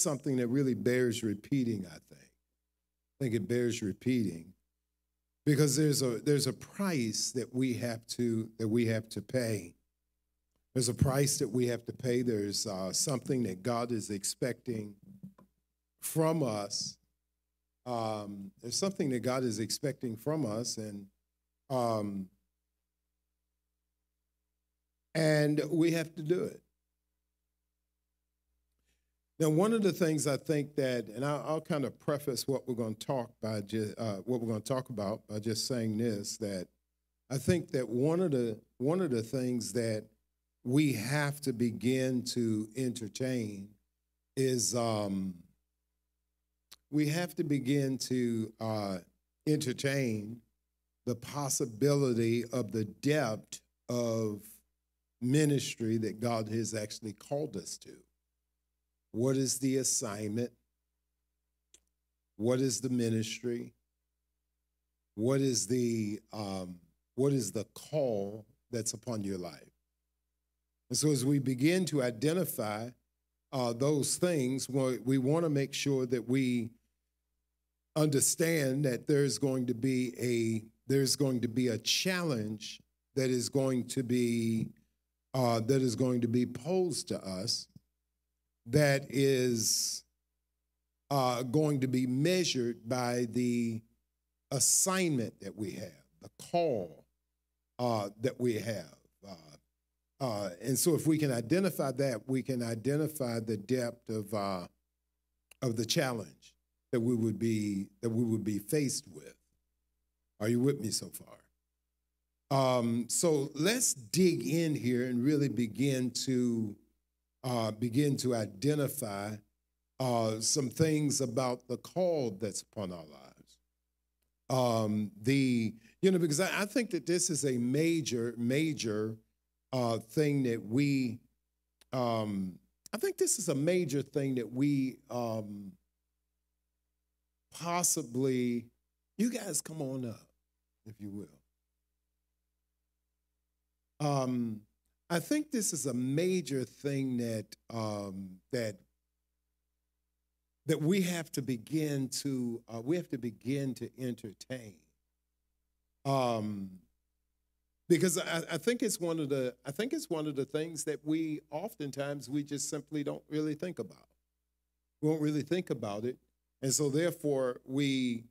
something that really bears repeating, I think. I think it bears repeating because there's a there's a price that we have to that we have to pay. There's a price that we have to pay. There's uh, something that God is expecting from us. Um, there's something that God is expecting from us, and um, and we have to do it. Now, one of the things I think that, and I'll, I'll kind of preface what we're going to talk by just, uh, what we're going to talk about by just saying this: that I think that one of the one of the things that we have to begin to entertain is um, we have to begin to uh, entertain the possibility of the depth of ministry that God has actually called us to. What is the assignment? What is the ministry? What is the um, what is the call that's upon your life? And so, as we begin to identify uh, those things, we want to make sure that we understand that there's going to be a there's going to be a challenge that is going to be uh, that is going to be posed to us that is uh, going to be measured by the assignment that we have, the call uh, that we have. Uh, uh, and so, if we can identify that, we can identify the depth of uh, of the challenge that we would be that we would be faced with. Are you with me so far? Um, so let's dig in here and really begin to uh, begin to identify uh, some things about the call that's upon our lives. Um, the you know because I, I, think that this is a major major uh, thing that we. Um, I think this is a major thing that we um, possibly. You guys, come on up, if you will. Um, I think this is a major thing that um, that that we have to begin to uh, we have to begin to entertain. Um, because I, I, think it's one of the I think it's one of the things that we oftentimes we just simply don't really think about. We don't really think about it, and so therefore we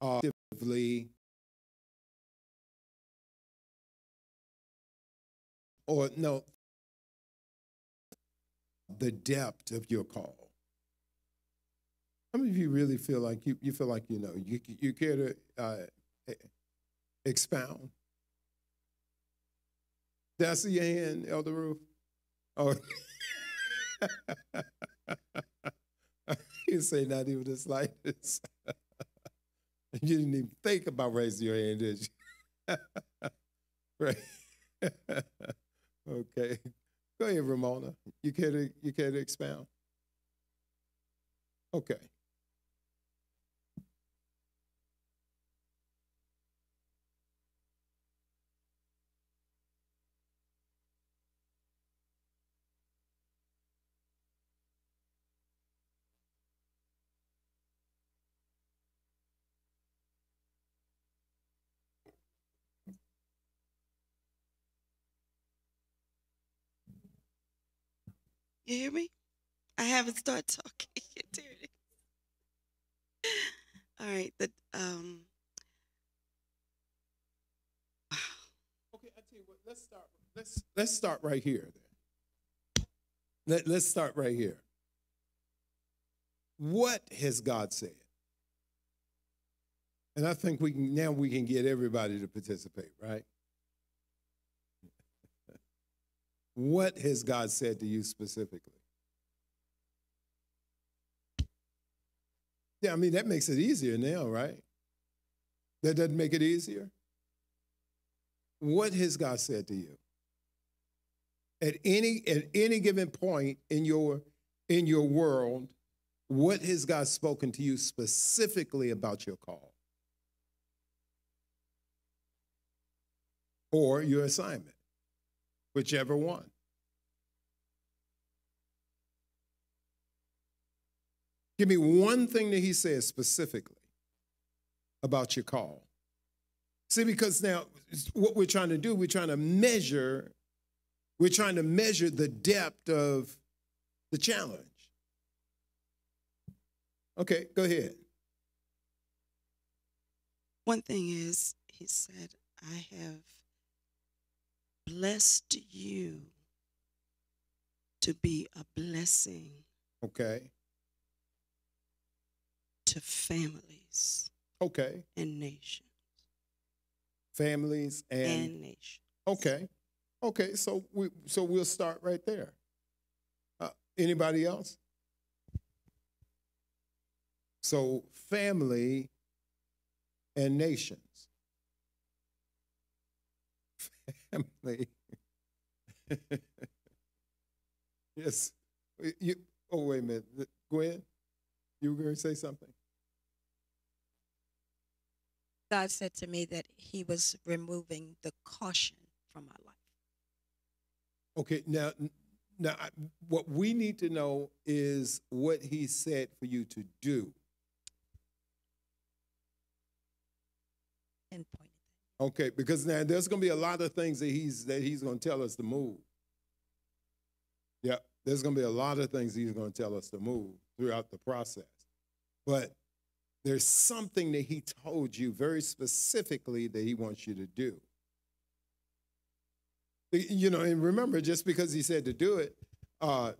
uh, or no, the depth of your call. How many of you really feel like you, you feel like you know? You, you care to uh, expound? Did I see your hand, Elder Ruth? Oh, you say not even the slightest. you didn't even think about raising your hand, did you? right. Okay. Go ahead, Ramona. You care to you care to expound? Okay. You hear me? I haven't started talking. there it is. All right. The um. Okay, I tell you what. Let's start. Let's let's start right here. Then. Let Let's start right here. What has God said? And I think we can now we can get everybody to participate, right? What has God said to you specifically? Yeah, I mean, that makes it easier now, right? That doesn't make it easier? What has God said to you? At any at any given point in your in your world, what has God spoken to you specifically about your call? Or your assignment? Whichever one. Give me one thing that he says specifically about your call. See, because now what we're trying to do, we're trying to measure, we're trying to measure the depth of the challenge. Okay, go ahead. One thing is, he said, I have blessed you to be a blessing Okay, to families okay. and nations. Families and, And nations. okay, okay. So we so we'll start right there. Uh, anybody else? So family and nations. Family. yes. You. Oh wait a minute, Gwen. You were going to say something. God said to me that He was removing the caution from my life. Okay, now, now, I- what we need to know is what he said for you to do. Okay, because now there's going to be a lot of things that he's that he's going to tell us to move. Yeah, there's going to be a lot of things he's going to tell us to move throughout the process. But there's something that he told you very specifically that he wants you to do. You know, and remember, just because he said to do it, uh,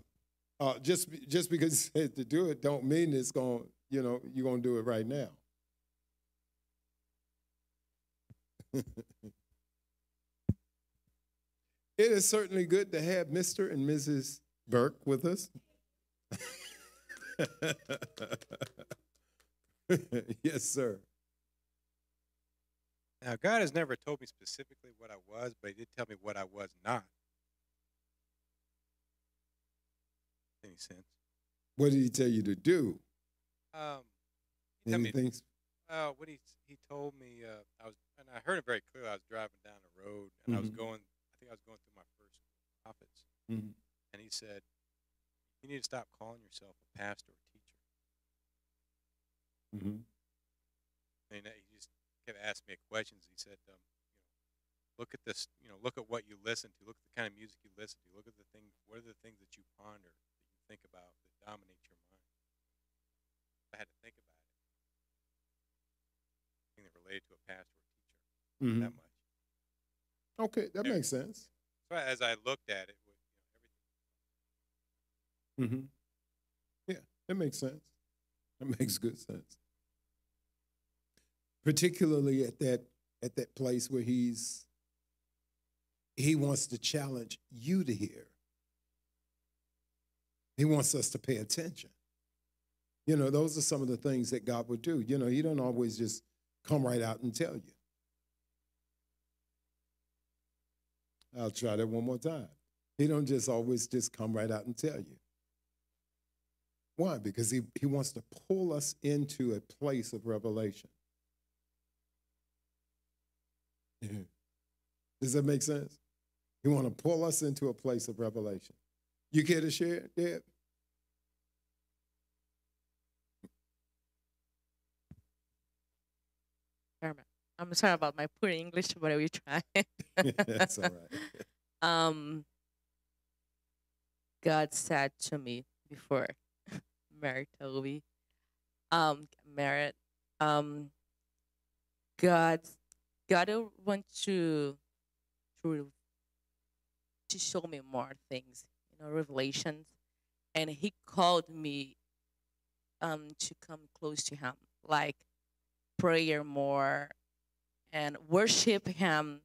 uh, just just because he said to do it, don't mean it's going. You know, you're going to do it right now. It is certainly good to have Mr. and Mrs. Burke with us. yes, sir. Now, God has never told me specifically what I was, but He did tell me what I was not. Any sense? What did he tell you to do? Um, he told me, Anything? Uh, what he he told me, uh, I was, and I heard it very clearly. I was driving down the road, and I was Mhm. going. I think I was going through my first prophets, Mhm. and he said, "You need to stop calling yourself a pastor or teacher." Mm-hmm. And he just kept asking me questions. He said, um, you know, look at this, you know, look at what you listen to, look at the kind of music you listen to, look at the thing, what are the things that you ponder, that you think about, that dominate your mind. I had to think about it. Thing that related to a pastor or teacher Mm-hmm. that much. Okay, that makes sense. So as I looked at it, with, you know, everything. Mm-hmm. Yeah, that makes sense. That makes good sense. Particularly at that at that place where he's he wants to challenge you to hear. He wants us to pay attention. You know, those are some of the things that God would do. You know, he don't always just come right out and tell you. I'll try that one more time. He don't just always just come right out and tell you. Why? Because he, he wants to pull us into a place of revelation. Does that make sense? He want to pull us into a place of revelation. You care to share, Deb? I'm sorry about my poor English, but I will try. That's all right. um, God said to me before Mary me, um, Merit, um, God, God will want to, to, to show me more things, you know, revelations, and He called me, um, to come close to Him, like prayer more, and worship Him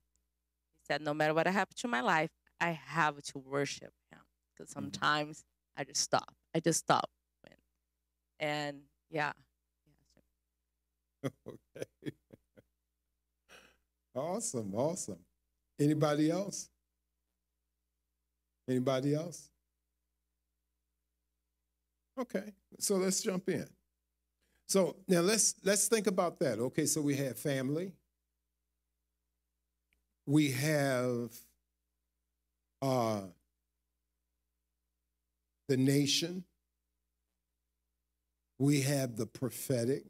he said, no matter what happened to my life, I have to worship him. Because mm. sometimes I just stop. I just stop. And yeah. yeah okay. awesome, awesome. Anybody else? Anybody else? Okay, so let's jump in. So now let's let's think about that. Okay, so we have family. We have uh, the nation. we have the prophetic,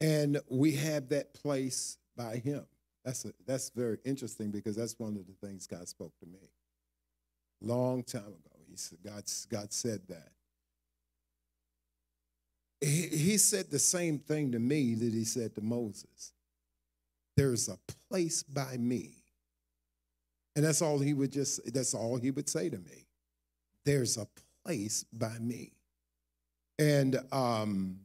and we have that place by Him. That's a, that's very interesting because that's one of the things God spoke to me long time ago. He said, God, God said that. He, he said the same thing to me that he said to Moses. There's a place by me. And that's all he would just that's all he would say to me. There's a place by me. And um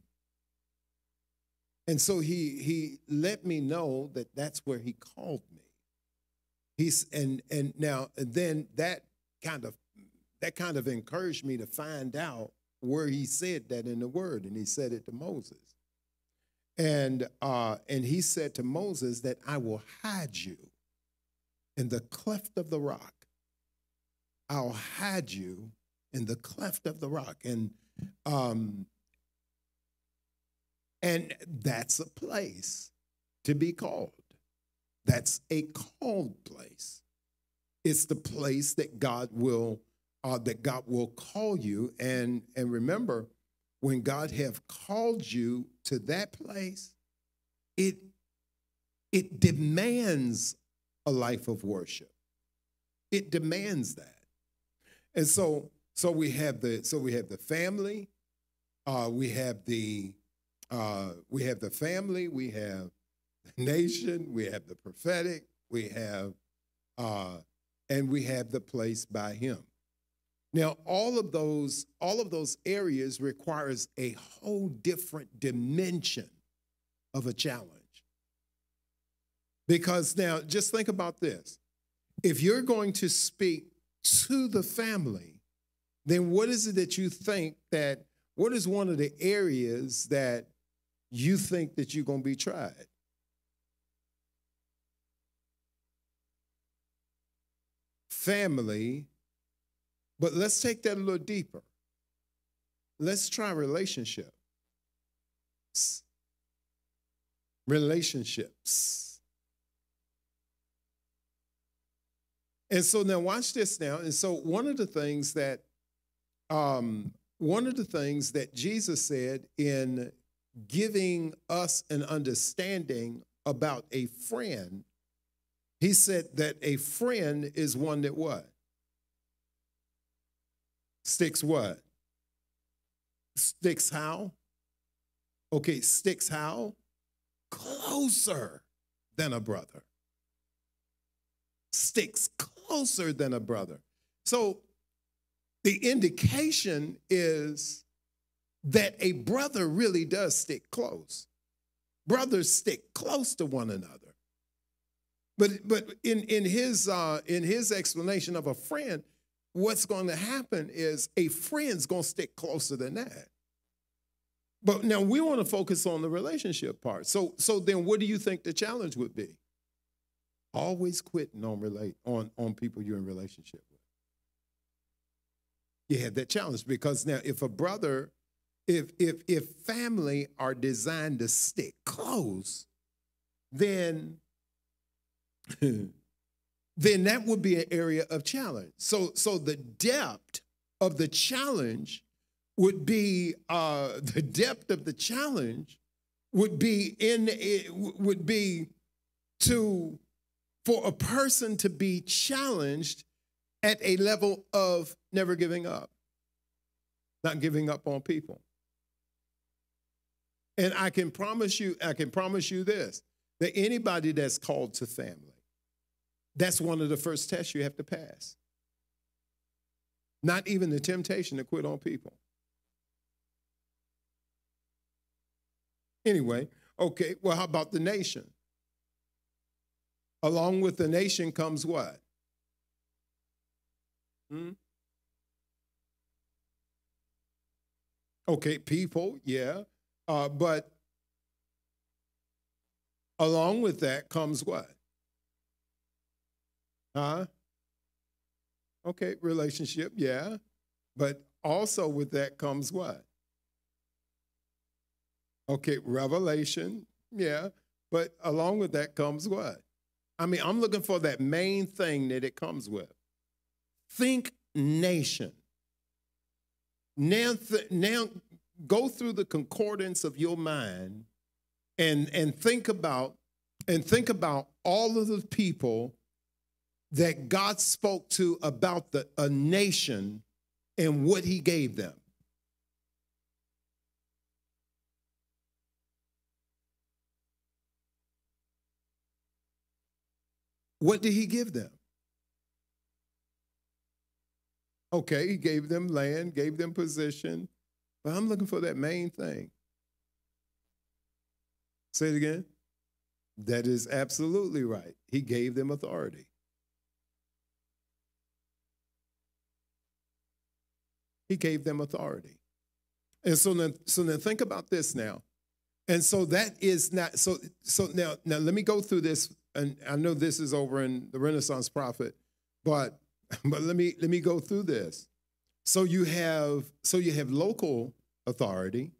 and so he he let me know that that's where he called me. He's and and now and then that kind of that kind of encouraged me to find out where he said that in the word, and he said it to Moses. And uh, and he said to Moses that I will hide you in the cleft of the rock. I'll hide you in the cleft of the rock. And um, and that's a place to be called. That's a called place. It's the place that God will uh, that God will call you. And and remember, when God have called you to that place, it it demands a life of worship. It demands that. And so so we have the so we have the family, uh, we have the uh, we have the family, we have the nation, we have the prophetic, we have uh, and we have the place by him. Now, all of those, all of those areas requires a whole different dimension of a challenge. Because now, just think about this. If you're going to speak to the family, then what is it that you think that, what is one of the areas that you think that you're going to be tried? Family but let's take that a little deeper. Let's try relationships. Relationships. And so now watch this now. And so one of the things that um, one of the things that Jesus said in giving us an understanding about a friend, he said that a friend is one that what? Sticks what? Sticks how? Okay, sticks how? Closer than a brother. Sticks closer than a brother. So the indication is that a brother really does stick close. Brothers stick close to one another. But but in in his uh, in his explanation of a friend, what's going to happen is a friend's going to stick closer than that. But now we want to focus on the relationship part. So, so then what do you think the challenge would be? Always quitting on relate on, on people you're in relationship with. You have that challenge because now if a brother, if if if family are designed to stick close, then then that would be an area of challenge. So, so the depth of the challenge would be uh, the depth of the challenge would be in it would be to for a person to be challenged at a level of never giving up, not giving up on people. And I can promise you, I can promise you this that anybody that's called to family that's one of the first tests you have to pass. Not even the temptation to quit on people. Anyway, okay, well, how about the nation? Along with the nation comes what? Hmm? Okay, people, yeah. Uh, but along with that comes what? Huh? Okay, relationship, yeah. But also with that comes what? Okay, revelation, yeah. But along with that comes what? I mean, I'm looking for that main thing that it comes with. Think nation. now, th- now go through the concordance of your mind and and think about and think about all of the people that God spoke to about the a nation and what he gave them. What did he give them? Okay, he gave them land, gave them position, but I'm looking for that main thing. Say it again. That is absolutely right. He gave them authority. He gave them authority. And so then, so then think about this now. And so that is not so so now now let me go through this and I know this is over in the Renaissance prophet, but but let me let me go through this. So you have so you have local authority,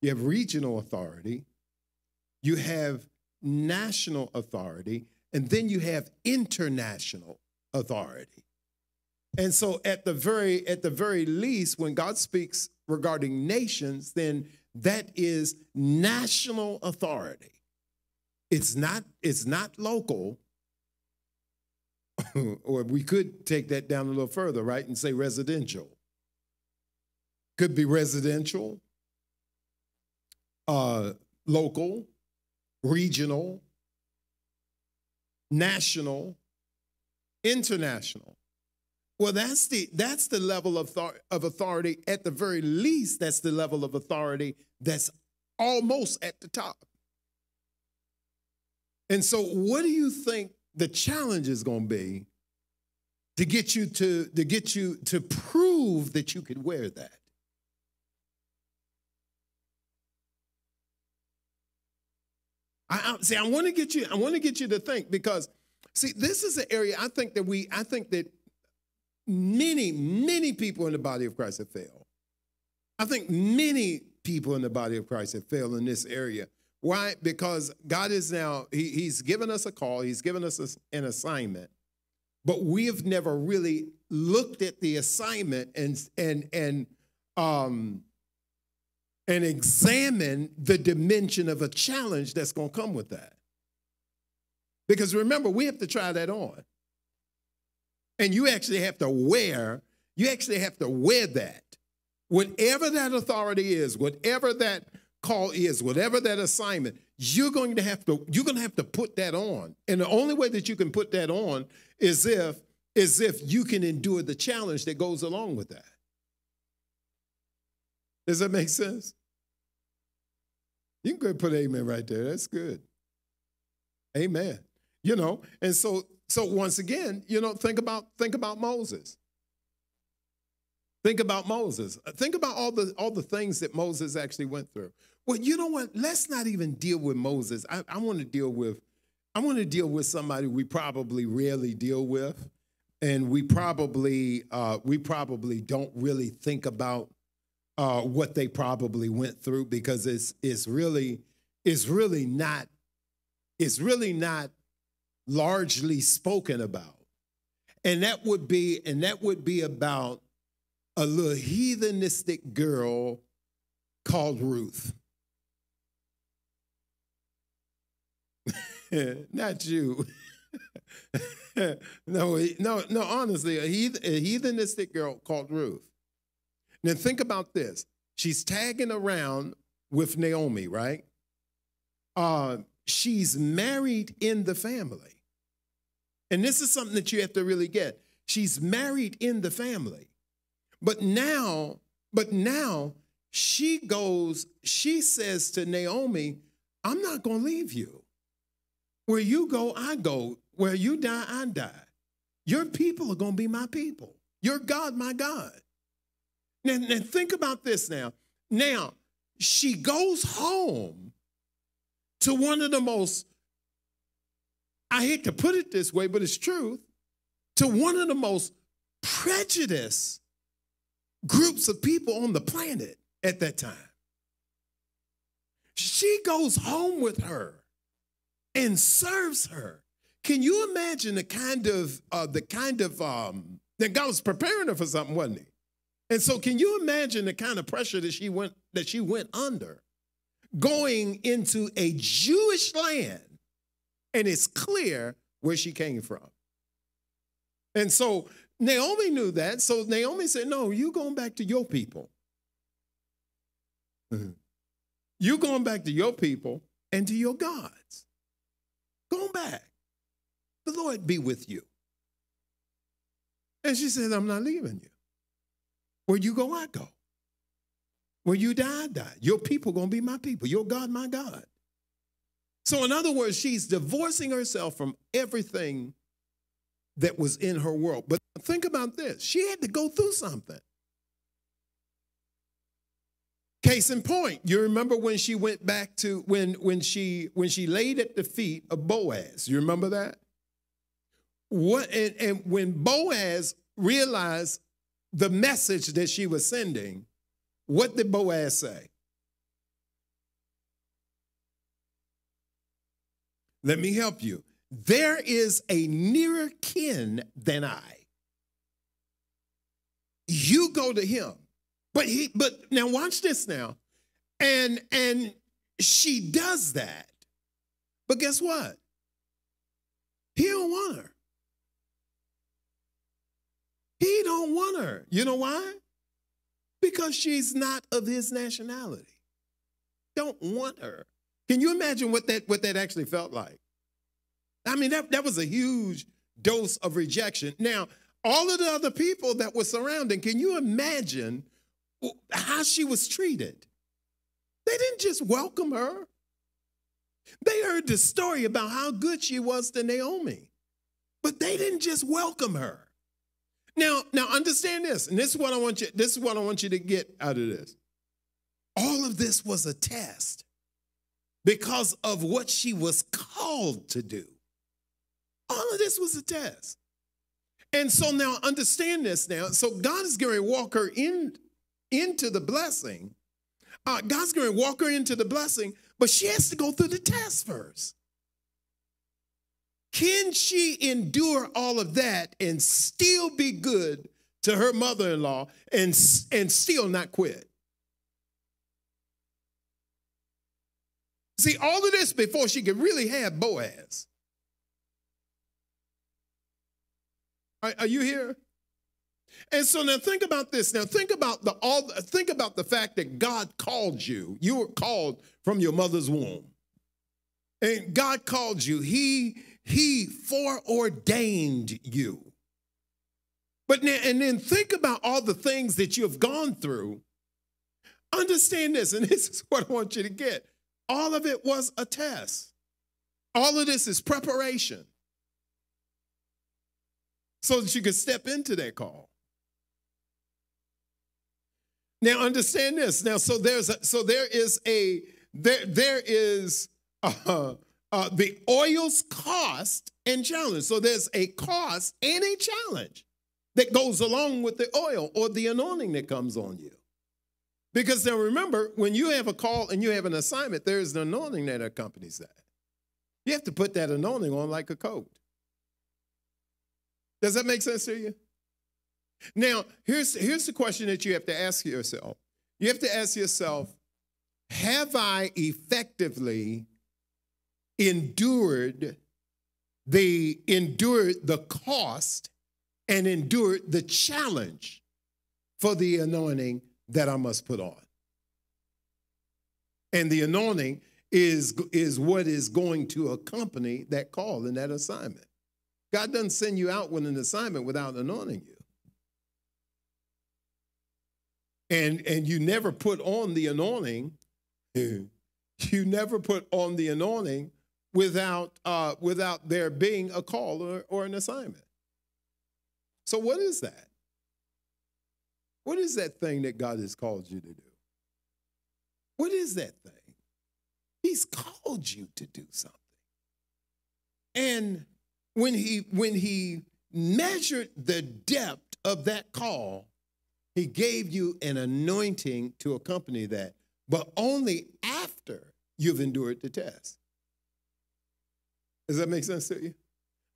you have regional authority, you have national authority, and then you have international authority. And so at the very at the very least when God speaks regarding nations, then that is national authority. It's not it's not local. or we could take that down a little further, right? And say residential. Could be residential, uh, local, regional, national, international. Well, that's the that's the level of, of authority. At the very least, that's the level of authority that's almost at the top. And so, what do you think the challenge is going to be to get you to to get you to prove that you could wear that? I, I see. I want to get you. I want to get you to think because see, this is an area I think that we. I think that many, many people in the body of Christ have failed. I think many people in the body of Christ have failed in this area. Why? Because God is now, he, He's given us a call, He's given us a, an assignment, but we have never really looked at the assignment and and and um and examine the dimension of a challenge that's going to come with that. Because remember, we have to try that on. And you actually have to wear, you actually have to wear that. Whatever that authority is, whatever that call is, whatever that assignment, you're going to have to you're going to have to put that on. And the only way that you can put that on is if is if you can endure the challenge that goes along with that. Does that make sense? You can go put amen right there. That's good. Amen. You know, and so so once again, you know, think about think about Moses. Think about Moses. Think about all the all the things that Moses actually went through. Well, you know what? Let's not even deal with Moses. I, I want to deal with I want to deal with somebody we probably rarely deal with, and we probably uh, we probably don't really think about uh, what they probably went through because it's it's really it's really not it's really not largely spoken about. And that would be, and that would be about a little heathenistic girl called Ruth. Not you. no, no, no, honestly, a, heath, a heathenistic girl called Ruth. Now think about this. She's tagging around with Naomi, right? Uh, she's married in the family. And this is something that you have to really get. She's married in the family. But now, but now she goes, she says to Naomi, I'm not going to leave you. Where you go, I go. Where you die, I die. Your people are going to be my people. Your God, my God. Now, now think about this now. Now, she goes home to one of the most I hate to put it this way, but it's truth, to one of the most prejudiced groups of people on the planet at that time. She goes home with her and serves her. Can you imagine the kind of uh, the kind of um, that God was preparing her for something, wasn't he? And so can you imagine the kind of pressure that she went that she went under going into a Jewish land and it's clear where she came from. And so Naomi knew that. So Naomi said, No, you going back to your people. Mm-hmm. You going back to your people and to your gods. Going back. The Lord be with you. And she said, I'm not leaving you. Where you go, I go. Where you die, I die. Your people gonna be my people. Your God, my God. So, in other words, she's divorcing herself from everything that was in her world. But think about this she had to go through something. Case in point, you remember when she went back to when when she when she laid at the feet of Boaz. You remember that? What and, and when Boaz realized the message that she was sending, what did Boaz say? Let me help you. There is a nearer kin than I. You go to him. But he but now watch this now. And and she does that. But guess what? He don't want her. He don't want her. You know why? Because she's not of his nationality. Don't want her. Can you imagine what that what that actually felt like? I mean, that, that was a huge dose of rejection. Now, all of the other people that were surrounding, can you imagine how she was treated? They didn't just welcome her. They heard the story about how good she was to Naomi, but they didn't just welcome her. Now, now understand this, and this is what I want you. This is what I want you to get out of this. All of this was a test because of what she was called to do. All of this was a test. And so now understand this now. So God is going to walk her in into the blessing. Uh, God's going to walk her into the blessing, but she has to go through the test first. Can she endure all of that and still be good to her mother in law and, and still not quit? See, all of this before she could really have Boaz. Are, are you here? And so now think about this. Now think about the all think about the fact that God called you. You were called from your mother's womb. And God called you. He he foreordained you. But now, and then think about all the things that you have gone through. Understand this, and this is what I want you to get. All of it was a test. All of this is preparation so that you could step into that call. Now understand this. Now, so there's a, so there is a there there is uh, uh, the oil's cost and challenge. So there's a cost and a challenge that goes along with the oil or the anointing that comes on you. Because now remember, when you have a call and you have an assignment, there is an anointing that accompanies that. You have to put that anointing on like a coat. Does that make sense to you? Now, here's, here's the question that you have to ask yourself. You have to ask yourself, have I effectively endured the endured the cost and endured the challenge for the anointing that I must put on. And the anointing is, is what is going to accompany that call and that assignment. God doesn't send you out with an assignment without anointing you. And, and you never put on the anointing, you never put on the anointing without, uh, without there being a call or, or an assignment. So, what is that? What is that thing that God has called you to do? What is that thing? He's called you to do something. And when he when he measured the depth of that call, he gave you an anointing to accompany that, but only after you've endured the test. Does that make sense to you?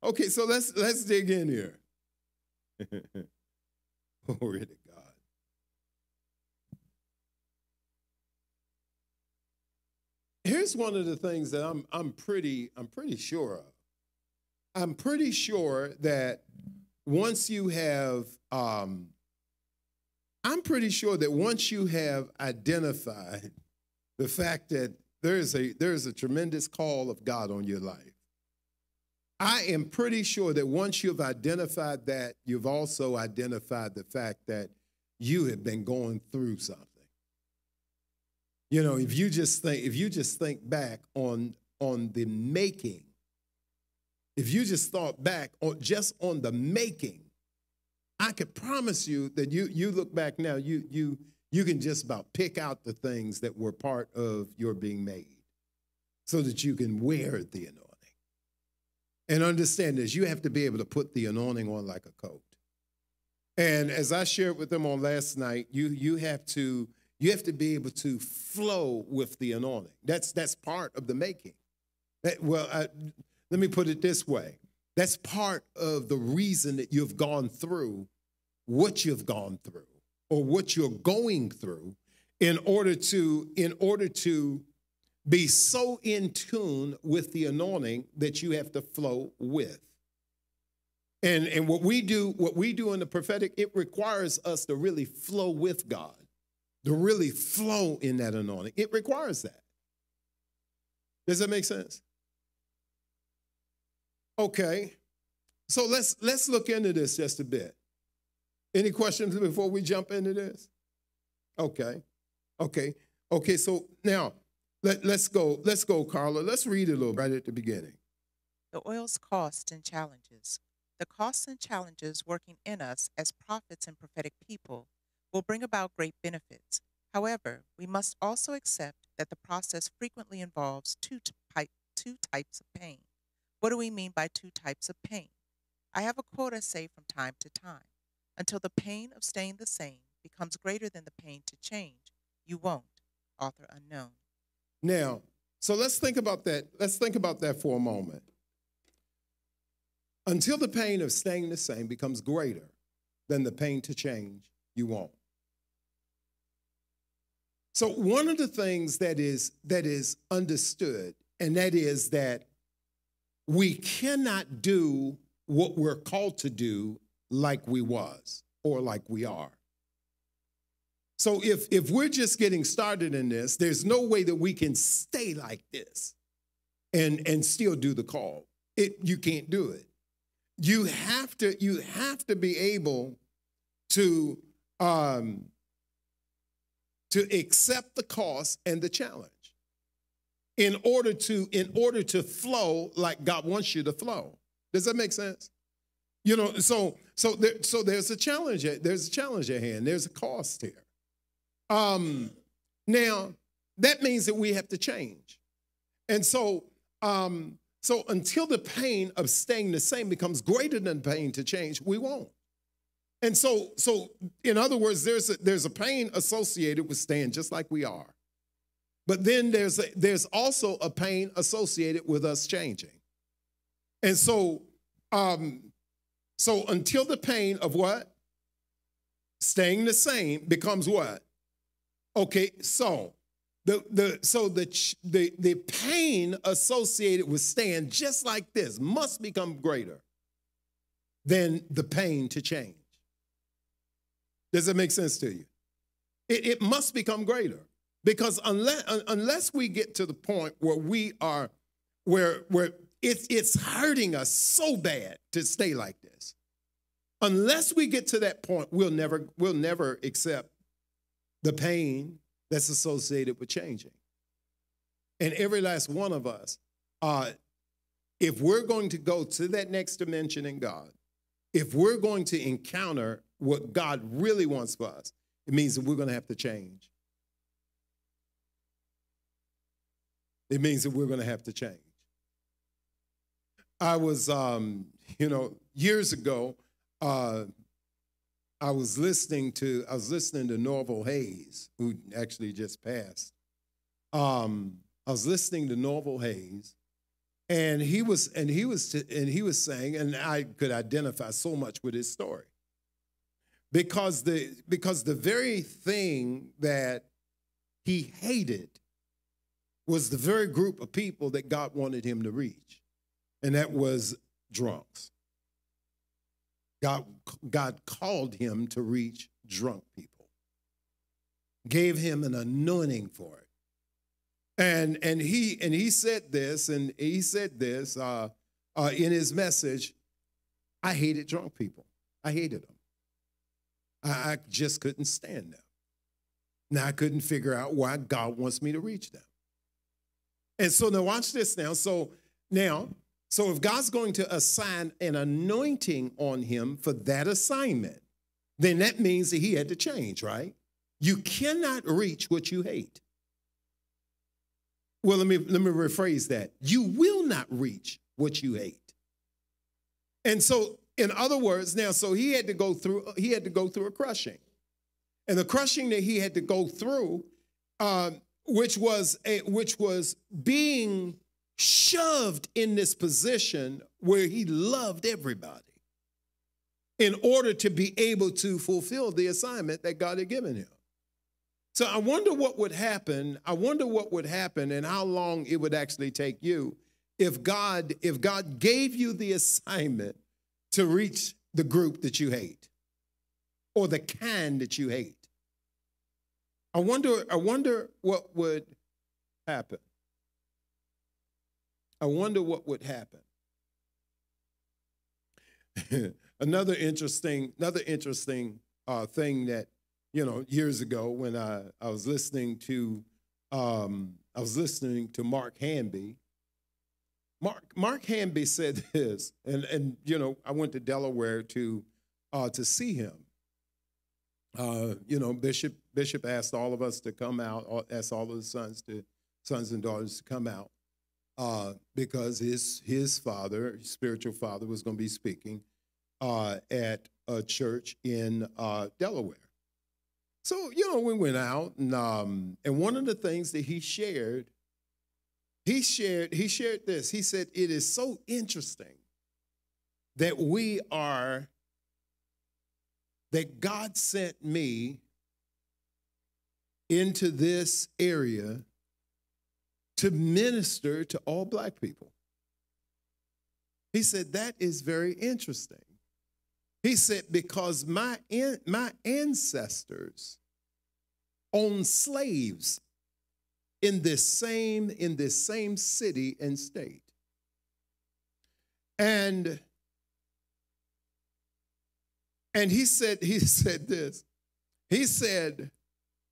Okay, so let's let's dig in here. Glory to God. Here's one of the things that I'm I'm pretty I'm pretty sure of. I'm pretty sure that once you have um, I'm pretty sure that once you have identified the fact that there is a there is a tremendous call of God on your life. I am pretty sure that once you've identified that, you've also identified the fact that you have been going through something. You know, if you just think if you just think back on on the making, if you just thought back on just on the making, I could promise you that you you look back now, you you you can just about pick out the things that were part of your being made so that you can wear the anointing. And understand this, you have to be able to put the anointing on like a coat. And as I shared with them on last night, you you have to you have to be able to flow with the anointing. That's that's part of the making. That, well, I, let me put it this way. That's part of the reason that you've gone through what you've gone through or what you're going through in order to in order to be so in tune with the anointing that you have to flow with. And, and what we do, what we do in the prophetic, it requires us to really flow with God to really flow in that anointing. It requires that. Does that make sense? Okay. So let's let's look into this just a bit. Any questions before we jump into this? Okay. Okay. Okay, so now let, let's go, let's go, Carla. Let's read a little right at the beginning. The oil's costs and challenges. The costs and challenges working in us as prophets and prophetic people will bring about great benefits. However, we must also accept that the process frequently involves two, two types of pain. What do we mean by two types of pain? I have a quote I say from time to time until the pain of staying the same becomes greater than the pain to change, you won't. Author unknown. Now, so let's think about that. Let's think about that for a moment. Until the pain of staying the same becomes greater than the pain to change, you won't. So one of the things that is that is understood, and that is that we cannot do what we're called to do like we was or like we are. So if if we're just getting started in this, there's no way that we can stay like this and and still do the call. It you can't do it. You have to you have to be able to um to accept the cost and the challenge in order to in order to flow like God wants you to flow. Does that make sense? You know, so so there, so there's a challenge. There's a challenge at hand. There's a cost here. Um, now that means that we have to change, and so um, so until the pain of staying the same becomes greater than pain to change, we won't. And so, so in other words, there's a, there's a pain associated with staying just like we are. But then there's a, there's also a pain associated with us changing. And so, um, so until the pain of what? Staying the same becomes what? Okay, so the, the so the, the the pain associated with staying just like this must become greater than the pain to change. Does it make sense to you? It, it must become greater because unless unless we get to the point where we are where where it's it's hurting us so bad to stay like this. Unless we get to that point, we'll never we'll never accept the pain that's associated with changing. And every last one of us, uh, if we're going to go to that next dimension in God, if we're going to encounter what God really wants for us, it means that we're going to have to change. It means that we're going to have to change. I was, um, you know, years ago, uh, I was listening to I was listening to Norval Hayes, who actually just passed. Um, I was listening to Norval Hayes, and he was and he was and he was saying, and I could identify so much with his story, because the because the very thing that he hated was the very group of people that God wanted him to reach, and that was drunks. God, God called him to reach drunk people, gave him an anointing for it. And, and, he, and he said this, and he said this uh, uh, in his message I hated drunk people. I hated them. I, I just couldn't stand them. Now I couldn't figure out why God wants me to reach them. And so now watch this now. So now, so if God's going to assign an anointing on him for that assignment, then that means that he had to change, right? You cannot reach what you hate. Well, let me let me rephrase that. You will not reach what you hate. And so, in other words, now, so he had to go through he had to go through a crushing, and the crushing that he had to go through, uh, which was a, which was being shoved in this position where he loved everybody in order to be able to fulfill the assignment that God had given him. So I wonder what would happen. I wonder what would happen and how long it would actually take you if God if God gave you the assignment to reach the group that you hate or the kind that you hate. I wonder I wonder what would happen. I wonder what would happen. another interesting another interesting uh, thing that you know, years ago when I, I was listening to um, I was listening to Mark Hanby. Mark Mark Hanby said this, and and you know, I went to Delaware to uh, to see him. Uh, you know, Bishop Bishop asked all of us to come out, asked all of the sons to sons and daughters to come out uh, because his his father, his spiritual father, was going to be speaking uh, at a church in uh, Delaware. So, you know, we went out and um, and one of the things that he shared, he shared, he shared this. He said, it is so interesting that we are, that God sent me into this area to minister to all black people. He said, that is very interesting. He said, because my, my ancestors owned slaves in this same in this same city and state. And and he said he said this. He said,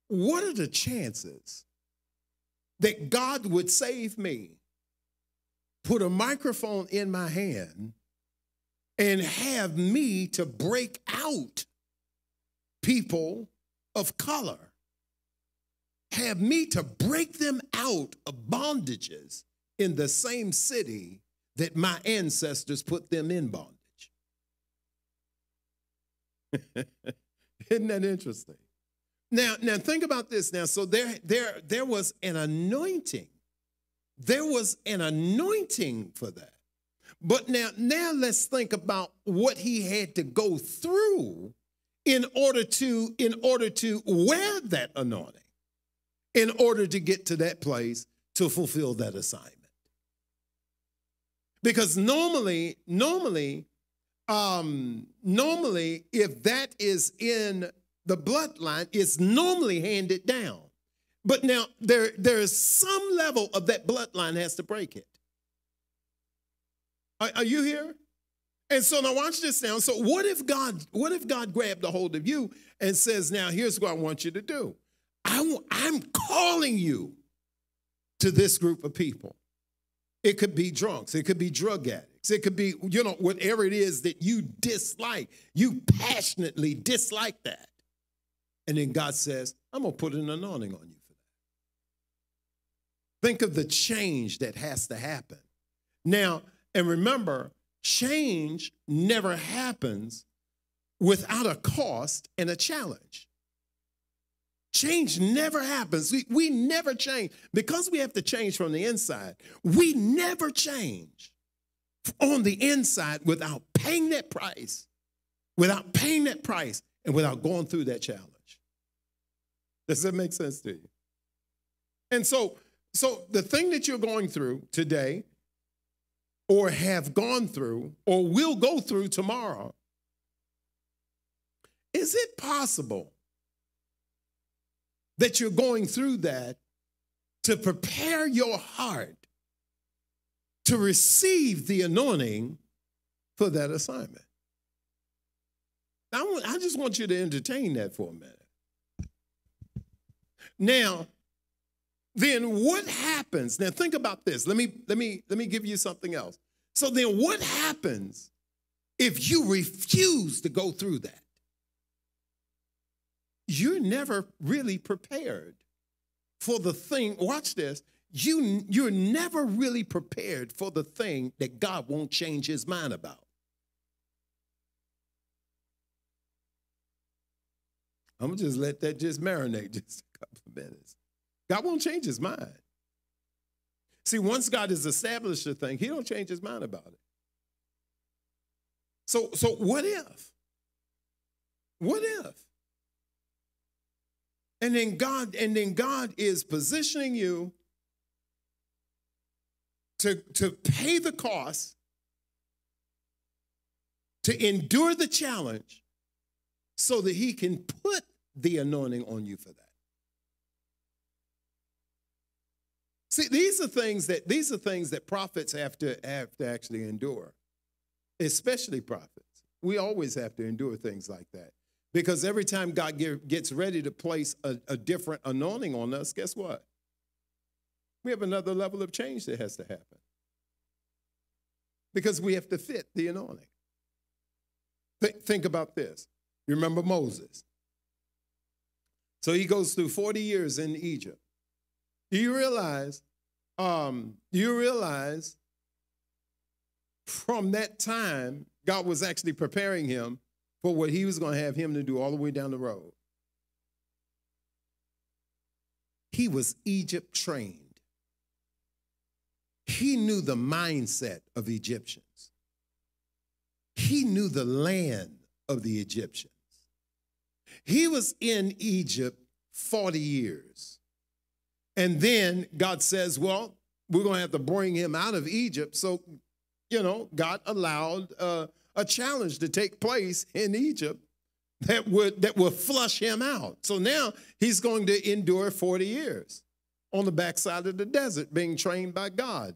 "What are the chances that God would save me? Put a microphone in my hand and have me to break out people of color. Have me to break them out of bondages in the same city that my ancestors put them in bondage. Isn't that interesting? Now, now think about this now. So there, there, there was an anointing. There was an anointing for that. But now, now let's think about what he had to go through in order to in order to wear that anointing, in order to get to that place to fulfill that assignment. Because normally, normally, um, normally, if that is in the bloodline, it's normally handed down. But now there, there is some level of that bloodline has to break it. Are, are you here? And so now watch this now. So what if God, what if God grabbed a hold of you and says, now here's what I want you to do. I, I'm calling you to this group of people. It could be drunks, it could be drug addicts, it could be, you know, whatever it is that you dislike. You passionately dislike that. And then God says, I'm gonna put an anointing on you for that. Think of the change that has to happen. Now, and remember, change never happens without a cost and a challenge. Change never happens. We, we never change. Because we have to change from the inside, we never change on the inside without paying that price, without paying that price, and without going through that challenge. Does that make sense to you? And so so the thing that you're going through today, or have gone through, or will go through tomorrow, is it possible that you're going through that to prepare your heart to receive the anointing for that assignment? I, want, I just want you to entertain that for a minute. Now, then what happens? Now think about this. Let me let me let me give you something else. So then what happens if you refuse to go through that? You're never really prepared for the thing. Watch this. You you're never really prepared for the thing that God won't change his mind about. I'm gonna just let that just marinate just a couple of minutes. God won't change his mind. See, once God has established a thing, he don't change his mind about it. So, so what if? What if? And then God, and then God is positioning you to, to pay the cost, to endure the challenge, so that he can put the anointing on you for that. See, these are things that these are things that prophets have to have to actually endure, especially prophets. We always have to endure things like that because every time God get, gets ready to place a, a different anointing on us, guess what? We have another level of change that has to happen because we have to fit the anointing. Th- think about this. You remember Moses? So he goes through 40 years in Egypt. Do you realize? Um, do you realize from that time, God was actually preparing him for what he was going to have him to do all the way down the road? He was Egypt trained. He knew the mindset of Egyptians. He knew the land of the Egyptians. He was in Egypt 40 years. And then God says, Well, we're going to have to bring him out of Egypt. So, you know, God allowed uh, a challenge to take place in Egypt that would that would flush him out. So now he's going to endure 40 years on the backside of the desert, being trained by God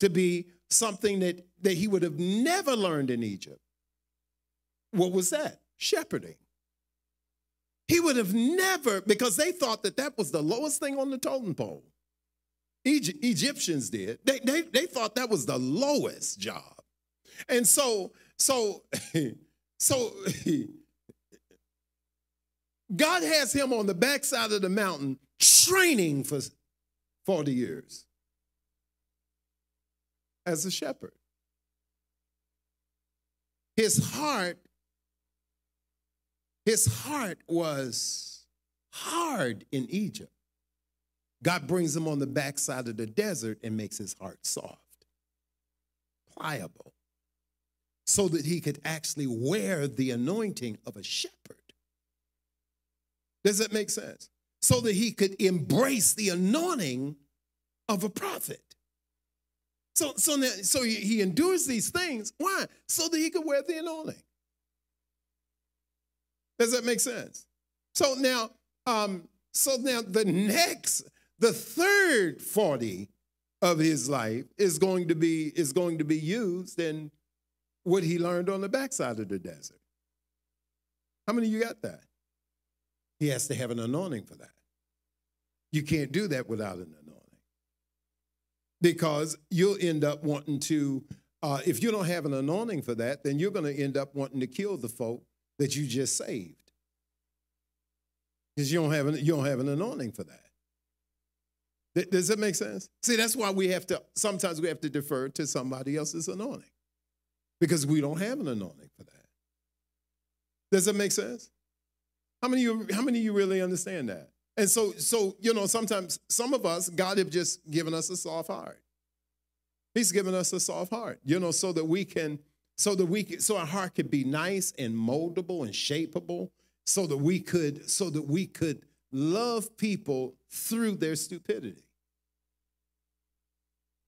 to be something that, that he would have never learned in Egypt. What was that? Shepherding. He would have never, because they thought that that was the lowest thing on the totem pole. Egy- Egyptians did. They, they, they thought that was the lowest job. And so, so, so God has him on the backside of the mountain training for 40 years as a shepherd. His heart his heart was hard in Egypt. God brings him on the backside of the desert and makes his heart soft, pliable, so that he could actually wear the anointing of a shepherd. Does that make sense? So that he could embrace the anointing of a prophet. So, so, now, so he, endures these things. Why? So that he could wear the anointing. Does that make sense? So now, um, so now the next, the third 40 of his life is going to be is going to be used in what he learned on the backside of the desert. How many of you got that? He has to have an anointing for that. You can't do that without an anointing. Because you'll end up wanting to, uh, if you don't have an anointing for that, then you're going to end up wanting to kill the folk that you just saved. Because you don't have an, you don't have an anointing for that. Does that make sense? See, that's why we have to sometimes we have to defer to somebody else's anointing. Because we don't have an anointing for that. Does that make sense? How many of you how many of you really understand that? And so, so you know, sometimes some of us, God have just given us a soft heart. He's given us a soft heart, you know, so that we can so that we can, so our heart could be nice and moldable and shapeable so that we could so that we could love people through their stupidity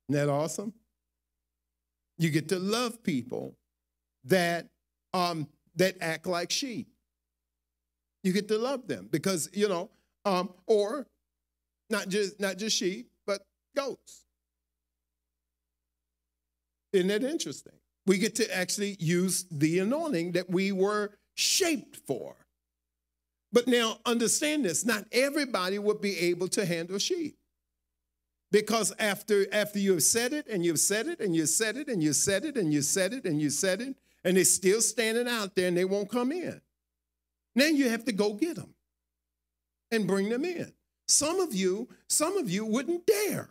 Isn't that awesome? You get to love people that um, that act like sheep. You get to love them because you know, um, or not just not just sheep, but goats. Isn't that interesting? We get to actually use the anointing that we were shaped for. But now understand this, not everybody would be able to handle sheep. Because after after you've said it and you've said it and you said it and you said it and you said it and you said it and they're still standing out there and they won't come in. Now you have to go get them and bring them in. Some of you, some of you wouldn't dare.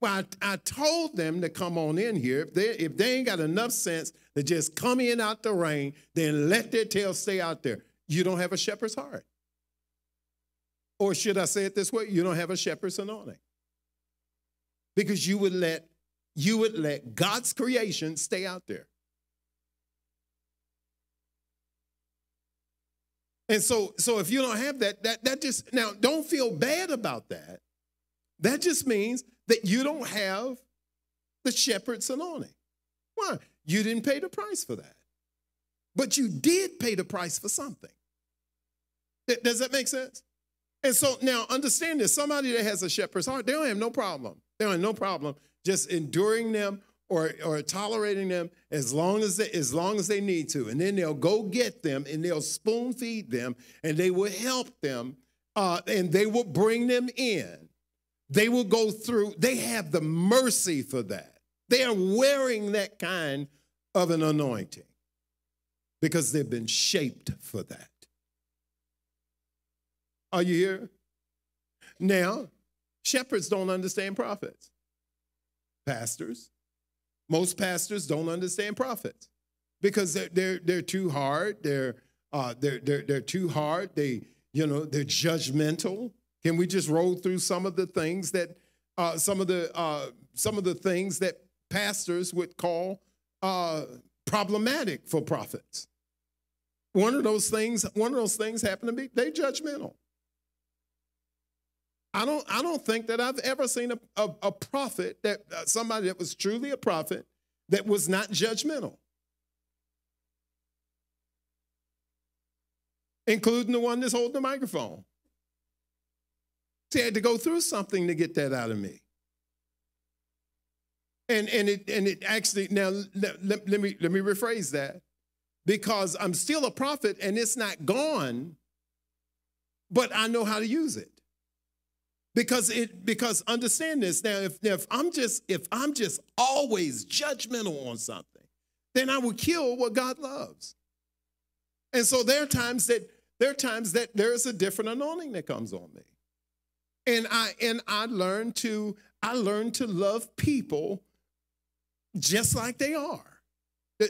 Well, I, I told them to come on in here. If they, if they ain't got enough sense to just come in out the rain, then let their tail stay out there. You don't have a shepherd's heart. Or should I say it this way? You don't have a shepherd's anointing. Because you would let you would let God's creation stay out there. And so, so if you don't have that, that that just now don't feel bad about that. That just means that you don't have the shepherd's anointing. Why? You didn't pay the price for that. But you did pay the price for something. Does that make sense? And so now understand this somebody that has a shepherd's heart, they don't have no problem. They don't have no problem just enduring them or, or tolerating them as long as they, as long as they need to. And then they'll go get them and they'll spoon feed them and they will help them uh, and they will bring them in. They will go through, they have the mercy for that. They are wearing that kind of an anointing because they've been shaped for that. Are you here? Now, shepherds don't understand prophets. Pastors, most pastors don't understand prophets because they're they're, they're too hard. They're uh, they're they're they're too hard. They you know they're judgmental. Can we just roll through some of the things that uh, some of the uh, some of the things that pastors would call uh, problematic for prophets? One of those things, one of those things happen to be they judgmental. I don't, I don't think that I've ever seen a, a, a prophet that uh, somebody that was truly a prophet that was not judgmental, including the one that's holding the microphone. I had to go through something to get that out of me. And, and, it, and it actually, now let, let, let, me, let me rephrase that because I'm still a prophet and it's not gone, but I know how to use it because it because understand this now if, if i'm just if i'm just always judgmental on something then i will kill what god loves. And so there are times that there are times that there's a different anointing that comes on me. And i and i learn to i learn to love people just like they are.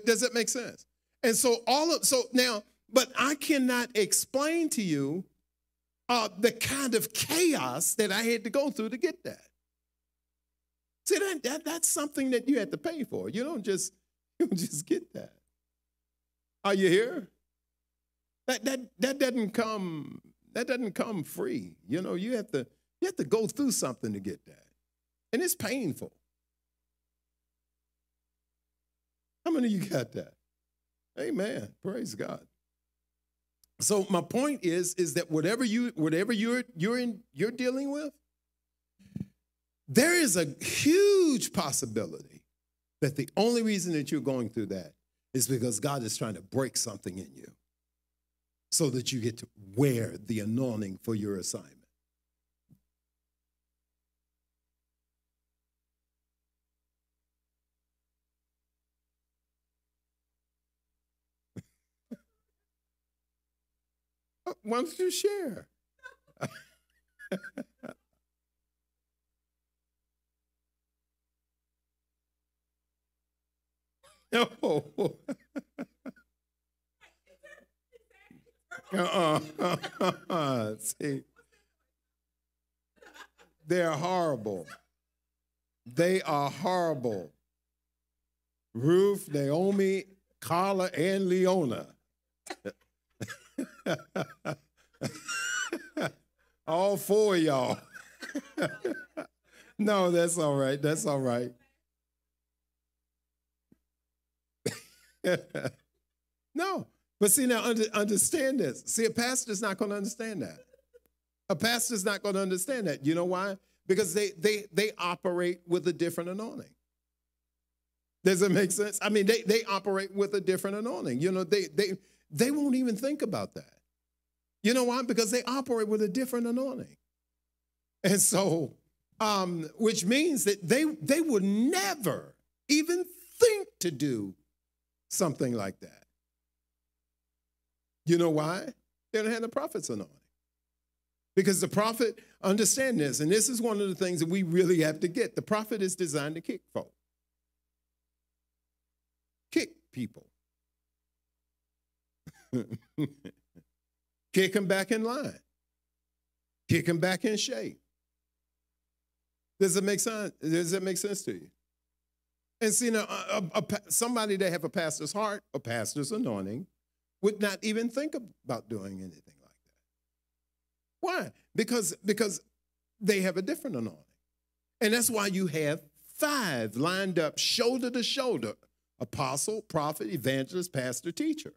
Does that make sense? And so all of so now but i cannot explain to you uh, the kind of chaos that I had to go through to get that. See, that, that, that's something that you had to pay for. You don't just you don't just get that. Are you here? That that that doesn't come that doesn't come free. You know, you have to you have to go through something to get that. And it's painful. How many of you got that? Amen. Praise God. So my point is, is that whatever you whatever you're you're in you're dealing with, there is a huge possibility that the only reason that you're going through that is because God is trying to break something in you so that you get to wear the anointing for your assignment. Uh, why don't you share? no. uh-uh. See, they're horrible. They are horrible. Ruth, Naomi, Carla, and Leona. All four y'all. no, that's all right. That's all right. no, but see now, under, understand this. See, a pastor's not going to understand that. A pastor's not going to understand that. You know why? Because they they they operate with a different anointing. Does it make sense? I mean, they they operate with a different anointing. You know, they they they won't even think about that. You know why? Because they operate with a different anointing. And so, um, which means that they they would never even think to do something like that. You know why? They don't have the prophet's anointing. Because the prophet, understand this, and this is one of the things that we really have to get. The prophet is designed to kick folk. Kick people. Kick them back in line. Kick them back in shape. Does it make sense? Does that make sense to you? And see, now, a, a, a, somebody that have a pastor's heart, a pastor's anointing, would not even think about doing anything like that. Why? Because because they have a different anointing, and that's why you have five lined up, shoulder to shoulder: apostle, prophet, evangelist, pastor, teacher.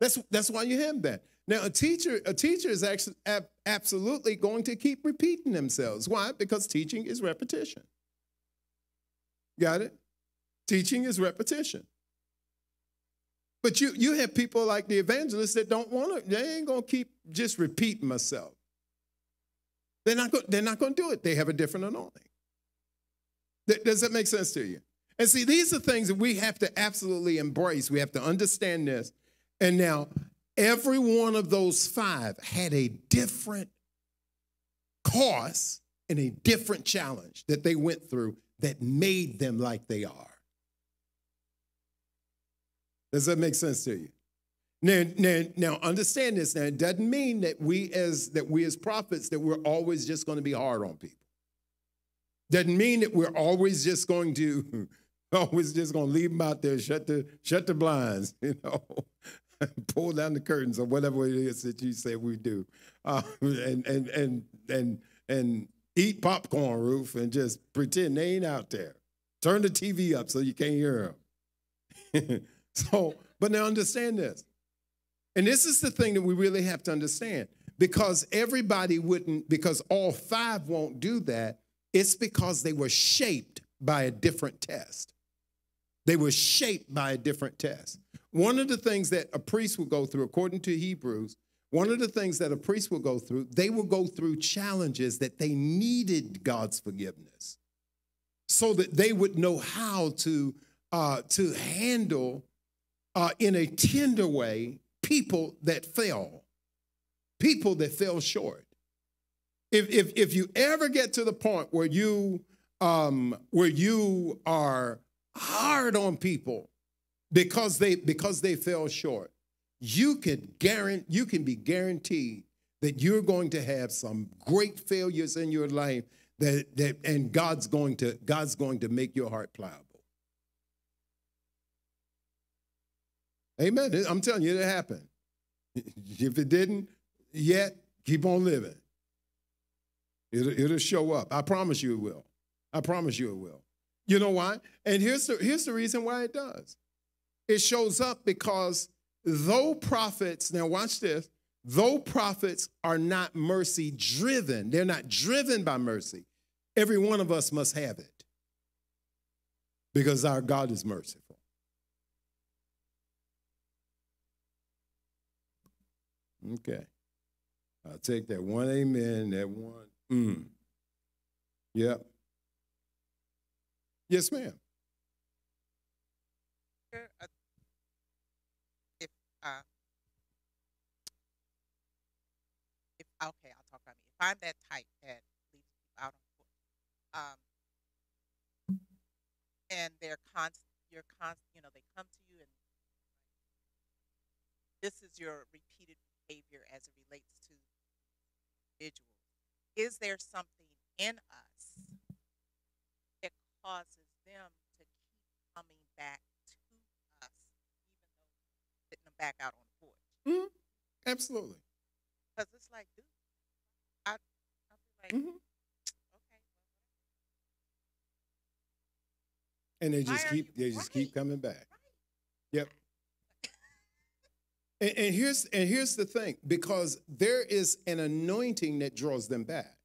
That's that's why you have that. Now, a teacher, a teacher is actually absolutely going to keep repeating themselves. Why? Because teaching is repetition. Got it? Teaching is repetition. But you you have people like the evangelists that don't want to, they ain't gonna keep just repeating myself. They're not going, they're not to do it. They have a different anointing. Does that make sense to you? And see, these are things that we have to absolutely embrace. We have to understand this. And now, every one of those five had a different cause and a different challenge that they went through that made them like they are. Does that make sense to you? Now, now, now understand this. Now, it doesn't mean that we as that we as prophets that we're always just going to be hard on people. Doesn't mean that we're always just going to always just going to leave them out there, shut the shut the blinds, you know, pull down the curtains or whatever it is that you say we do, uh, and and and and and eat popcorn, roof, and just pretend they ain't out there. Turn the TV up so you can't hear them. so, but now understand this. And this is the thing that we really have to understand because everybody wouldn't, because all five won't do that, it's because they were shaped by a different test. They were shaped by a different test. One of the things that a priest will go through, according to Hebrews, one of the things that a priest will go through, they will go through challenges that they needed God's forgiveness so that they would know how to, uh, to handle uh, in a tender way people that fell, people that fell short. If, if, if you ever get to the point where you, um, where you are hard on people because they, because they fell short, you can, guarantee, you can be guaranteed that you're going to have some great failures in your life that, that and God's going to God's going to make your heart pliable. Amen. I'm telling you, it happened. If it didn't yet, keep on living. It'll, it'll show up. I promise you it will. I promise you it will. You know why? And here's the, here's the reason why it does. It shows up because though prophets, now watch this, though prophets are not mercy driven, they're not driven by mercy, every one of us must have it because our God is merciful. Okay. I'll take that one amen, that one mm. Yep. Yes, ma'am. If uh, if okay, I'll talk about me. If I'm that type that leaves people out on foot, um, and they're constant, you're constant, you know, they come to you and this is your repeated behavior as it relates to individuals? Is there something in us that causes them to keep coming back to us, even though sitting them back out on the porch? Mm-hmm. Absolutely. Because it's like, dude, mm-hmm. okay. And they just Why keep you- they just keep coming back. Yep. And, and here's and here's the thing, because there is an anointing that draws them back.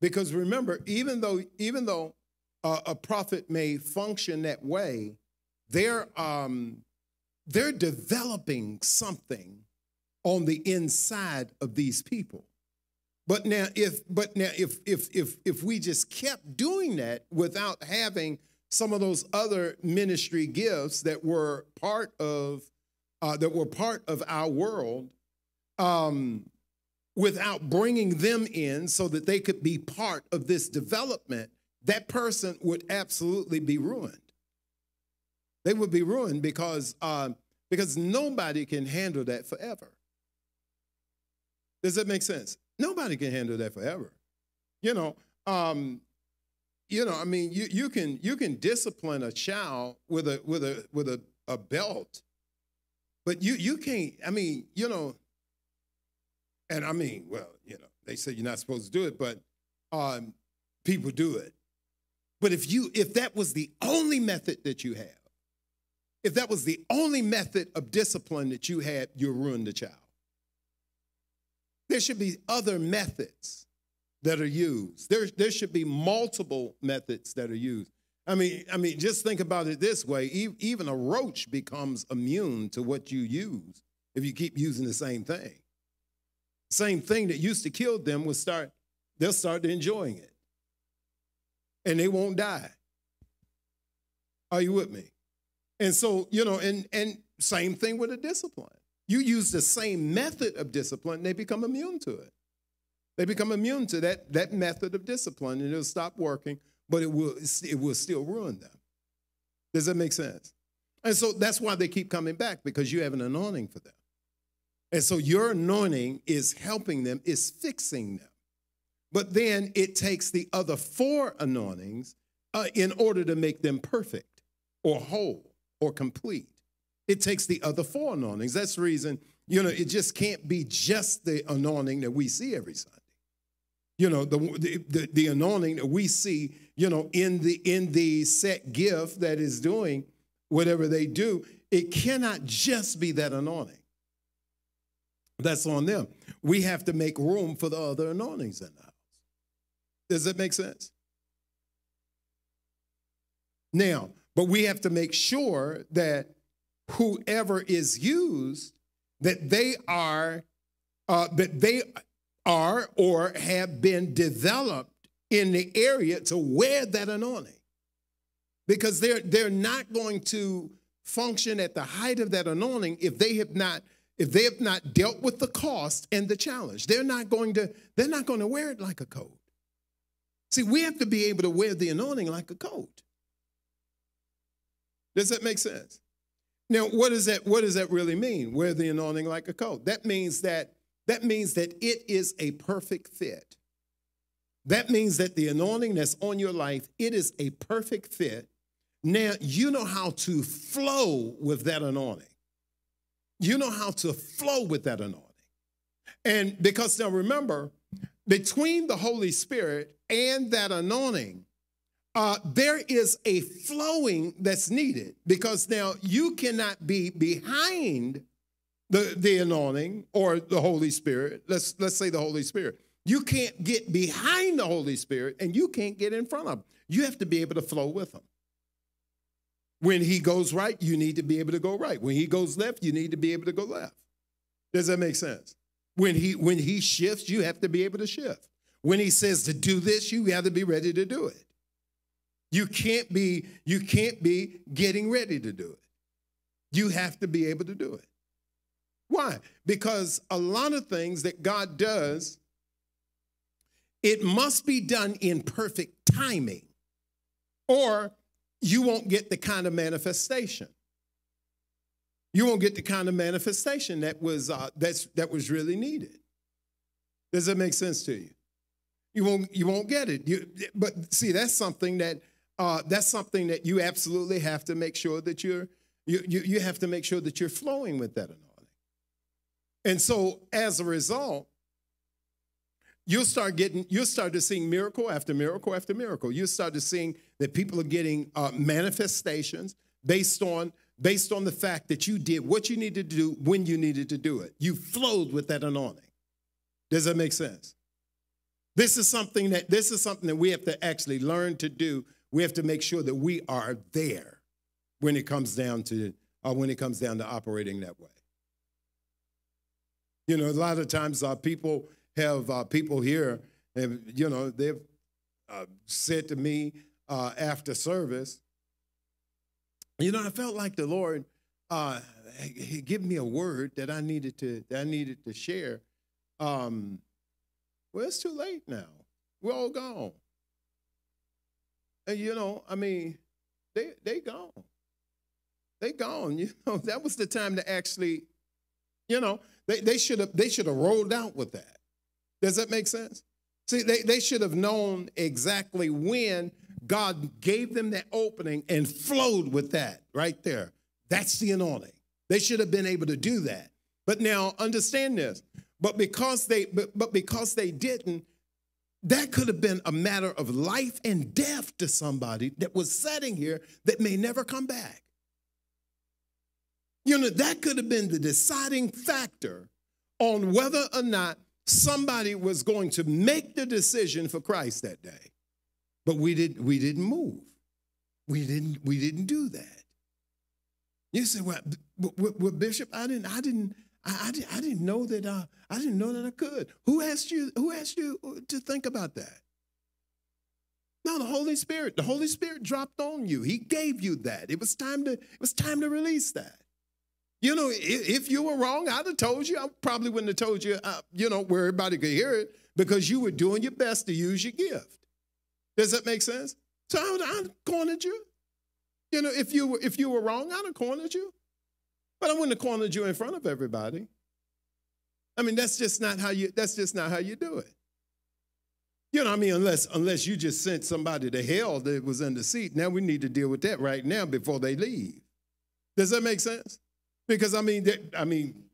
Because remember, even though even though uh, a prophet may function that way, they're um, they're developing something on the inside of these people. But now if but now if if if if we just kept doing that without having some of those other ministry gifts that were part of uh, that were part of our world, um, without bringing them in so that they could be part of this development, that person would absolutely be ruined. They would be ruined because uh, because nobody can handle that forever. Does that make sense? Nobody can handle that forever. You know, um, you know, I mean, you, you can you can discipline a child with a with a with a, a belt, but you you can't. I mean, you know, and I mean, well, you know, they say you're not supposed to do it, but um, people do it. But if you if that was the only method that you have, if that was the only method of discipline that you had, you ruined the child. There should be other methods that are used. There, there should be multiple methods that are used. I mean, I mean, just think about it this way: even a roach becomes immune to what you use if you keep using the same thing. Same thing that used to kill them will start; they'll start enjoying it, and they won't die. Are you with me? And so, you know, and and same thing with a discipline. You use the same method of discipline, they become immune to it. They become immune to that, that method of discipline and it'll stop working, but it will, it will still ruin them. Does that make sense? And so that's why they keep coming back because you have an anointing for them. And so your anointing is helping them, is fixing them. But then it takes the other four anointings uh, in order to make them perfect or whole or complete. It takes the other four anointings. That's the reason, you know, it just can't be just the anointing that we see every Sunday. You know, the, the, the, anointing that we see, you know, in the in the set gift that is doing whatever they do, it cannot just be that anointing. That's on them. We have to make room for the other anointings in the house. Does that make sense? Now, but we have to make sure that whoever is used, that they are, uh, that they are or have been developed in the area to wear that anointing, because they're they're not going to function at the height of that anointing if they have not if they have not dealt with the cost and the challenge. They're not going to they're not going to wear it like a coat. See, we have to be able to wear the anointing like a coat. Does that make sense? Now, what does that what does that really mean? Wear the anointing like a coat. That means that that means that it is a perfect fit. That means that the anointing that's on your life, it is a perfect fit. Now, you know how to flow with that anointing. You know how to flow with that anointing. And because now remember, between the Holy Spirit and that anointing, uh, there is a flowing that's needed because now you cannot be behind the, the anointing or the Holy Spirit. Let's, let's say the Holy Spirit. You can't get behind the Holy Spirit and you can't get in front of him. You have to be able to flow with him. When he goes right, you need to be able to go right. When he goes left, you need to be able to go left. Does that make sense? When he when he shifts, you have to be able to shift. When he says to do this, you have to be ready to do it. You can't be you can't be getting ready to do it. You have to be able to do it. Why? Because a lot of things that God does it must be done in perfect timing or you won't get the kind of manifestation. You won't get the kind of manifestation that was uh, that's that was really needed. Does that make sense to you? You won't you won't get it. You, but see, that's something that uh, that's something that you absolutely have to make sure that you're you, you you have to make sure that you're flowing with that anointing. And so, as a result, you'll start getting, you'll start to seeing miracle after miracle after miracle. You'll start to seeing that people are getting uh, manifestations based on based on the fact that you did what you needed to do when you needed to do it. You flowed with that anointing. Does that make sense? This is something that this is something that we have to actually learn to do. We have to make sure that we are there when it comes down to uh, when it comes down to operating that way. You know, a lot of times uh, people have uh, people here, and you know, they've uh, said to me uh, after service, you know, I felt like the Lord uh, he gave me a word that I needed to that I needed to share. Um, well, it's too late now. We're all gone. You know, I mean, they they gone. They gone. You know, that was the time to actually, you know, they, they should have they should have rolled out with that. Does that make sense? See, they, they should have known exactly when God gave them that opening and flowed with that right there. That's the anointing. They should have been able to do that. But now understand this. But because they but, but because they didn't, that could have been a matter of life and death to somebody that was sitting here that may never come back. You know, that could have been the deciding factor on whether or not somebody was going to make the decision for Christ that day. But we didn't we didn't move. We didn't we didn't do that. You say, well, well Bishop, I didn't I didn't I, I, I didn't know that uh, I didn't know that I could. Who asked you? Who asked you to think about that? No, the Holy Spirit. The Holy Spirit dropped on you. He gave you that. It was time to. It was time to release that. You know, if, you were wrong, I'd have told you. I probably wouldn't have told you. Uh, you know, where everybody could hear it because you were doing your best to use your gift. Does that make sense? So I have cornered you. You know, if you were if you were wrong, I'd have cornered you. But I wouldn't have cornered you in front of everybody. I mean, that's just not how you that's just not how you do it. You know, I mean, unless unless you just sent somebody to hell that was in the seat. Now we need to deal with that right now before they leave. Does that make sense? Because I mean, I mean,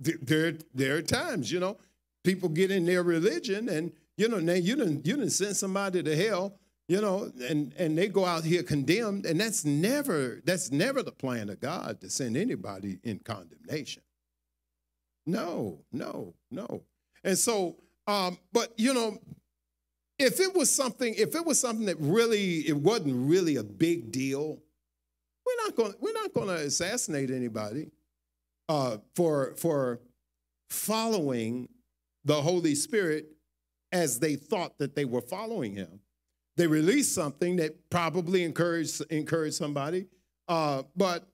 there there are times, you know, people get in their religion and you know, now you didn't you didn't send somebody to hell you know, and, and they go out here condemned, and that's never that's never the plan of God to send anybody in condemnation. No, no, no. And so, um, but you know, if it was something, if it was something that really it wasn't really a big deal, we're not going we're not going to assassinate anybody uh, for for following the Holy Spirit as they thought that they were following Him. They released something that probably encouraged encouraged somebody, uh, but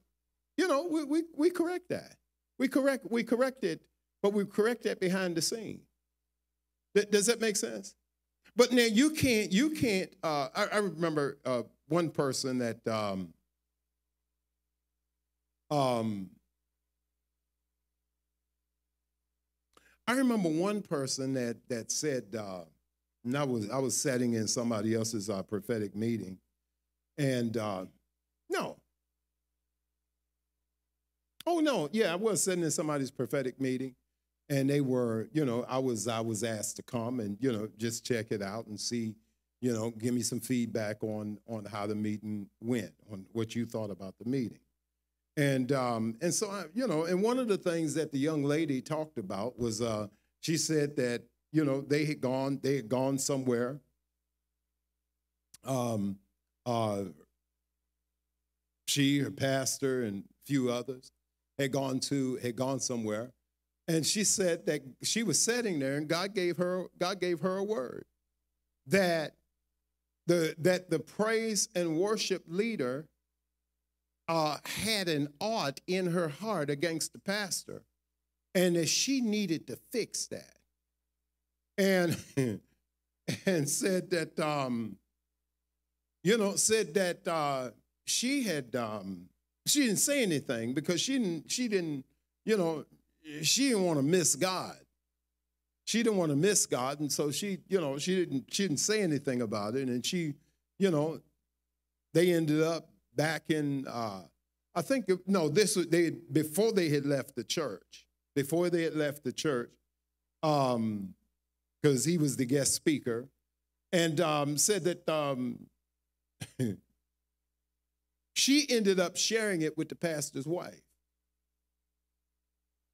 you know we, we we correct that. We correct we correct it, but we correct that behind the scene. Does that make sense? But now you can't you can't. Uh, I, I, remember uh, one person that um, um, I remember one person that that said. Uh, and I was I was sitting in somebody else's uh, prophetic meeting, and uh, no, oh no, yeah, I was sitting in somebody's prophetic meeting, and they were, you know, I was I was asked to come and you know just check it out and see, you know, give me some feedback on on how the meeting went, on what you thought about the meeting. And um, and so I, you know, and one of the things that the young lady talked about was uh, she said that you know, they had gone, they had gone somewhere. Um, uh, she, her pastor, and a few others had gone to had gone somewhere, and she said that she was sitting there, and God gave her God gave her a word that the that the praise and worship leader uh, had an ought in her heart against the pastor, and that she needed to fix that and and said that um, you know said that uh, she had um, she didn't say anything because she didn't she didn't you know she didn't want to miss God. She didn't want to miss God, and so she you know she didn't she didn't say anything about it, and she you know they ended up back in uh, I think no this was they before they had left the church before they had left the church. Um, because he was the guest speaker, and um, said that um, she ended up sharing it with the pastor's wife.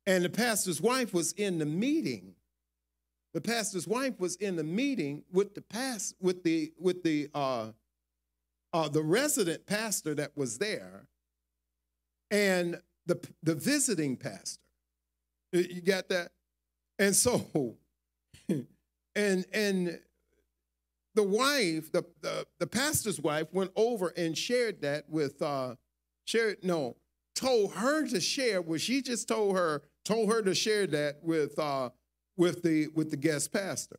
And the pastor's wife was in the meeting. The pastor's wife was in the meeting with the past with the with the uh, uh, the resident pastor that was there, and the the visiting pastor. You got that? And so, and and the wife, the, the the pastor's wife, went over and shared that with uh shared no, told her to share what she just told her, told her to share that with uh with the with the guest pastor.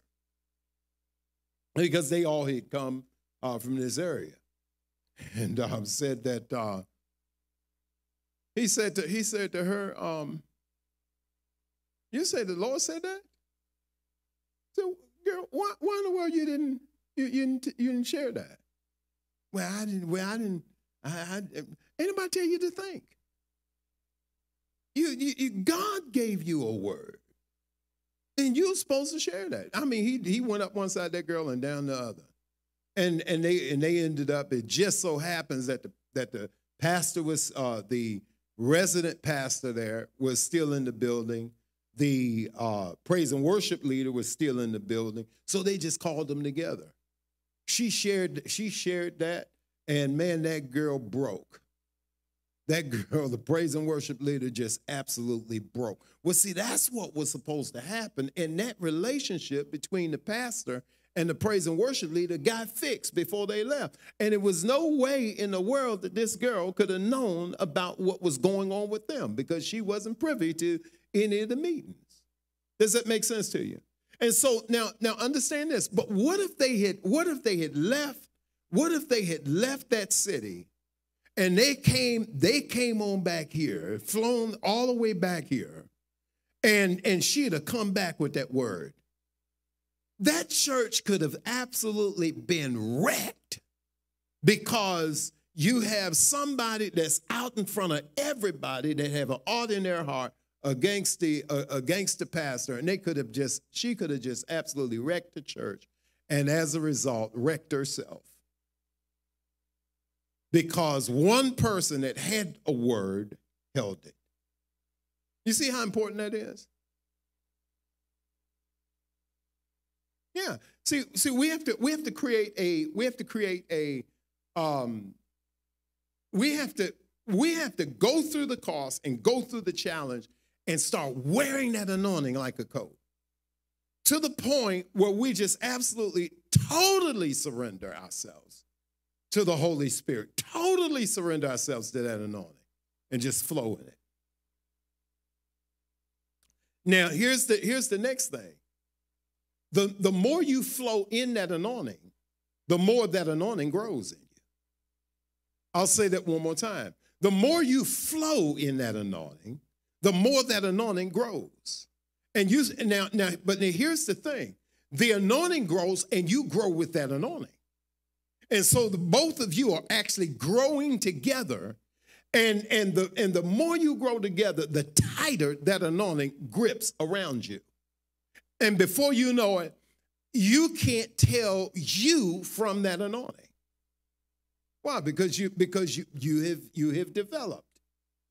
Because they all had come uh, from this area. And um, said that uh, he said to he said to her, um, you say the Lord said that? So, girl, why, why in the world you didn't you, you didn't you didn't share that? Well, I didn't. Well, I didn't. I, I anybody tell you to think? You, you, you God gave you a word, and you're supposed to share that. I mean, he he went up one side that girl and down the other, and and they and they ended up. It just so happens that the that the pastor was uh, the resident pastor there was still in the building the uh, praise and worship leader was still in the building, so they just called them together. She shared, she shared that, and man, that girl broke. That girl, the praise and worship leader, just absolutely broke. Well, see, that's what was supposed to happen, and that relationship between the pastor and the praise and worship leader got fixed before they left. And it was no way in the world that this girl could have known about what was going on with them because she wasn't privy to any of the meetings. Does that make sense to you? And so now, now understand this. But what if they had, what if they had left, what if they had left that city and they came, they came on back here, flown all the way back here, and and she'd have come back with that word. That church could have absolutely been wrecked because you have somebody that's out in front of everybody that have an ought in their heart against the a, against the pastor, and they could have just she could have just absolutely wrecked the church, and as a result, wrecked herself. Because one person that had a word held it. You see how important that is? Yeah. See, see, we have to we have to create a we have to create a um we have to we have to go through the cost and go through the challenge and start wearing that anointing like a coat to the point where we just absolutely, totally surrender ourselves to the Holy Spirit, totally surrender ourselves to that anointing and just flow in it. Now, here's the, here's the next thing. The, the more you flow in that anointing, the more that anointing grows in you. I'll say that one more time. The more you flow in that anointing, the more that anointing grows. And you now, now, but now here's the thing: the anointing grows, and you grow with that anointing. And so the, both of you are actually growing together. And, and, the, and the more you grow together, the tighter that anointing grips around you. And before you know it, you can't tell you from that anointing. Why? Because you because you you have you have developed.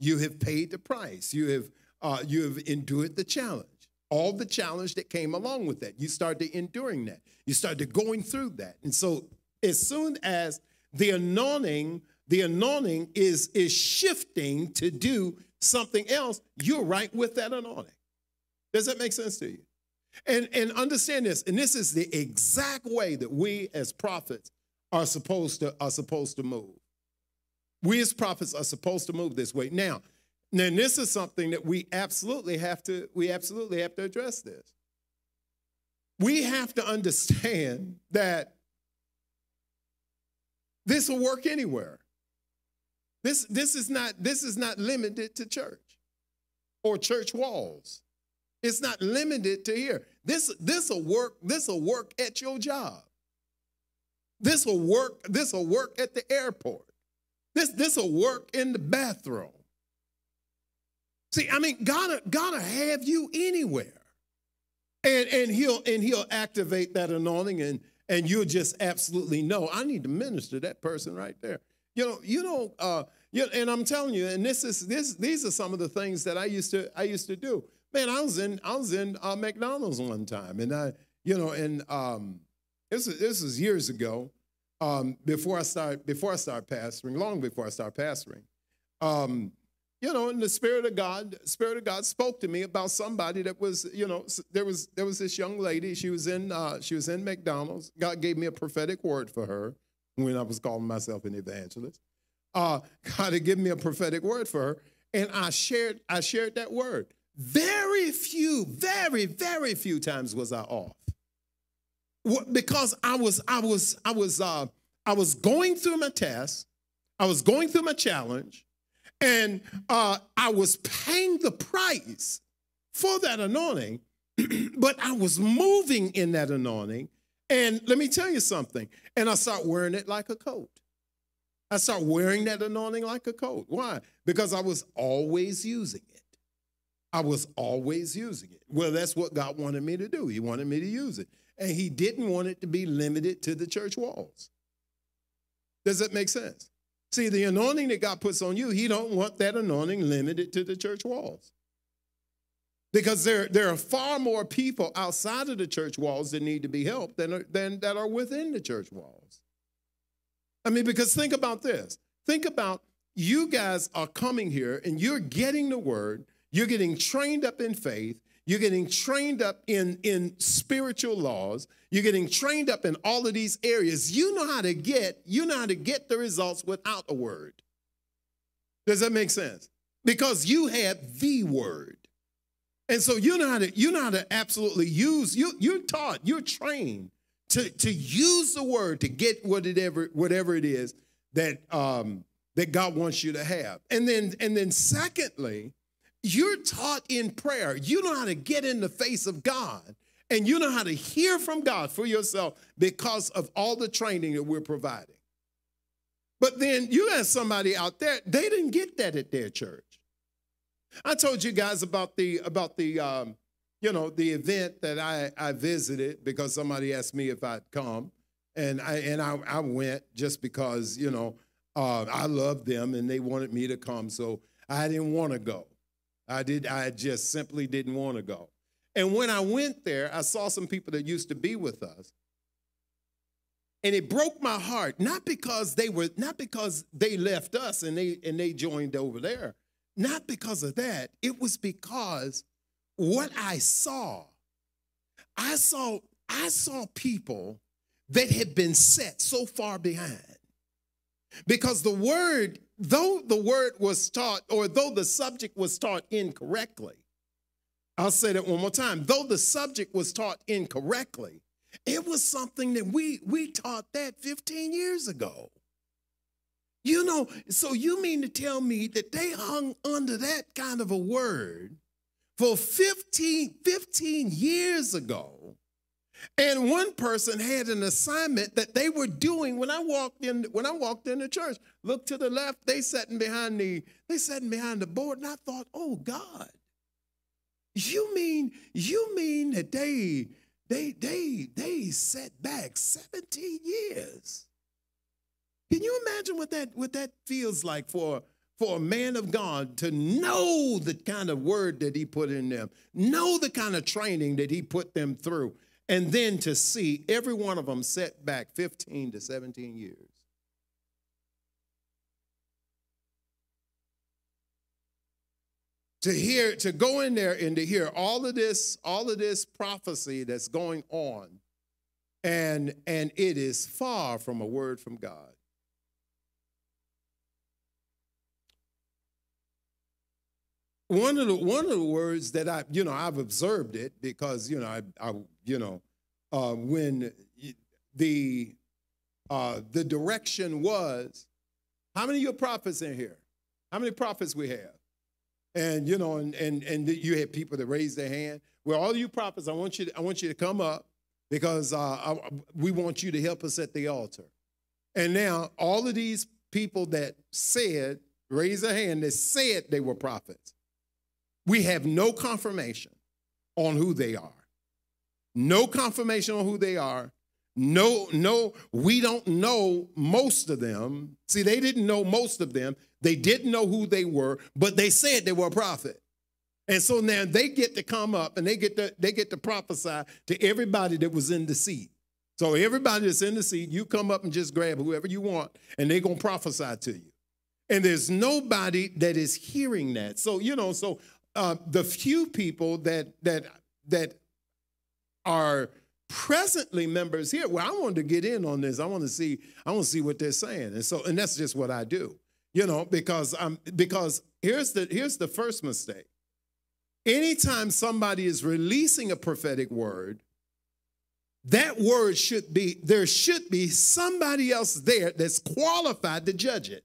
You have paid the price. You have uh, you have endured the challenge. All the challenge that came along with that. You started enduring that. You started going through that. And so as soon as the anointing, the anointing is is shifting to do something else, you're right with that anointing. Does that make sense to you? And and understand this, and this is the exact way that we as prophets are supposed to are supposed to move. We as prophets are supposed to move this way. Now, now this is something that we absolutely have to we absolutely have to address this. We have to understand that this will work anywhere. This, this, is not, this is not limited to church or church walls. It's not limited to here. This this will work. This will work at your job. This will work. This will work at the airport. This this will work in the bathroom. See, I mean, gotta gotta have you anywhere. And and he'll and he'll activate that anointing and and you'll just absolutely know I need to minister that person right there. You know, you know, uh, you and I'm telling you, and this is this these are some of the things that I used to I used to do. Man, I was in I was in uh, McDonald's one time, and I you know, and um, this is this was years ago, um, before I start before I start pastoring, long before I start pastoring. Um, you know, and the Spirit of God, Spirit of God spoke to me about somebody that was, you know, there was there was this young lady. She was in uh, she was in McDonald's. God gave me a prophetic word for her when I was calling myself an evangelist. Uh, God had given me a prophetic word for her, and I shared I shared that word. Very few, very very few times was I off because I was I was I was uh, I was going through my test. I was going through my challenge and uh, I was paying the price for that anointing, but I was moving in that anointing. And let me tell you something. And I start wearing it like a coat. I start wearing that anointing like a coat. Why? Because I was always using it. I was always using it. Well, that's what God wanted me to do. He wanted me to use it. And He didn't want it to be limited to the church walls. Does that make sense? See, the anointing that God puts on you, He don't want that anointing limited to the church walls. Because there, there are far more people outside of the church walls that need to be helped than, than that are within the church walls. I mean, because think about this. Think about you guys are coming here and you're getting the word, you're getting trained up in faith, you're getting trained up in, in spiritual laws. You're getting trained up in all of these areas. You know how to get, you know how to get the results without a word. Does that make sense? Because you have the word. And so you know how to, you know how to absolutely use, you, you're taught, you're trained to, to use the word to get whatever, whatever it is that, um, that God wants you to have. And then, and then secondly, you're taught in prayer. You know how to get in the face of God and you know how to hear from God for yourself because of all the training that we're providing. But then you have somebody out there, they didn't get that at their church. I told you guys about the about the um, you know the event that I, I visited because somebody asked me if I'd come, and I and I, I went just because you know uh, I loved them and they wanted me to come, so I didn't want to go. I did. I just simply didn't want to go. And when I went there, I saw some people that used to be with us. And it broke my heart, not because they were, not because they left us and they and they joined over there. Not because of that. It was because what I saw, I saw, I saw people that had been set so far behind. Because the word though the word was taught, or though the subject was taught incorrectly, I'll say that one more time. Though the subject was taught incorrectly, it was something that we we taught that 15 years ago. You know, so you mean to tell me that they hung under that kind of a word for 15, 15 years ago and one person had an assignment that they were doing when I walked in when I walked in the church. Look to the left, they sitting behind the they sitting behind the board, and I thought, oh God, you mean you mean that they they they they set back 17 years. Can you imagine what that what that feels like for for a man of God to know the kind of word that he put in them, know the kind of training that he put them through and then to see every one of them set back 15 to 17 years. To hear, to go in there and to hear all of this, all of this prophecy that's going on, and and it is far from a word from God. one of the one of the words that I, you know, I've observed it because you know, I, I you know, uh, when the uh, the direction was, how many of your prophets in here? How many prophets we have? And you know, and and and you had people that raised their hand. Well, all you prophets, I want you, to, I want you to come up because uh, I, we want you to help us at the altar. And now, all of these people that said, raise their hand, that said they were prophets we have no confirmation on who they are. No confirmation on who they are. No, no, we don't know most of them. See, they didn't know most of them. They didn't know who they were, but they said they were a prophet. And so now they get to come up and they get to they get to prophesy to everybody that was in the seat. So everybody that's in the seat, you come up and just grab whoever you want, and they're gonna prophesy to you. And there's nobody that is hearing that. So you know, so uh, the few people that that that are presently members here. Well, I wanted to get in on this. I want to see. I want to see what they're saying, and so and that's just what I do. You know, because I'm because here's the here's the first mistake. Anytime somebody is releasing a prophetic word, that word should be there should be somebody else there that's qualified to judge it.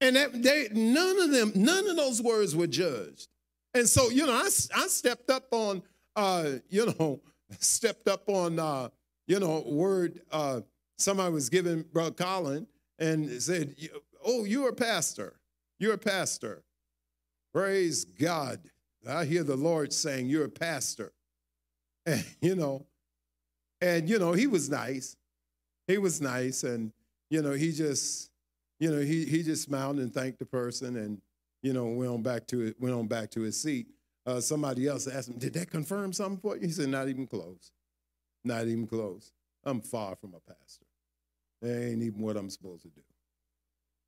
And that they none of them, none of those words were judged. And so, you know, I, I stepped up on uh, you know, stepped up on uh, you know, word uh somebody was giving Brother Colin and said, Oh, you're a pastor. You're a pastor. Praise God. I hear the Lord saying, You're a pastor. And, you know, and, you know, he was nice. He was nice. And, you know, he just, you know, he, he just smiled and thanked the person and, you know, went on back to it, went on back to his seat. Uh, somebody else asked him, Did that confirm something for you? He said, Not even close. Not even close. I'm far from a pastor. That ain't even what I'm supposed to do.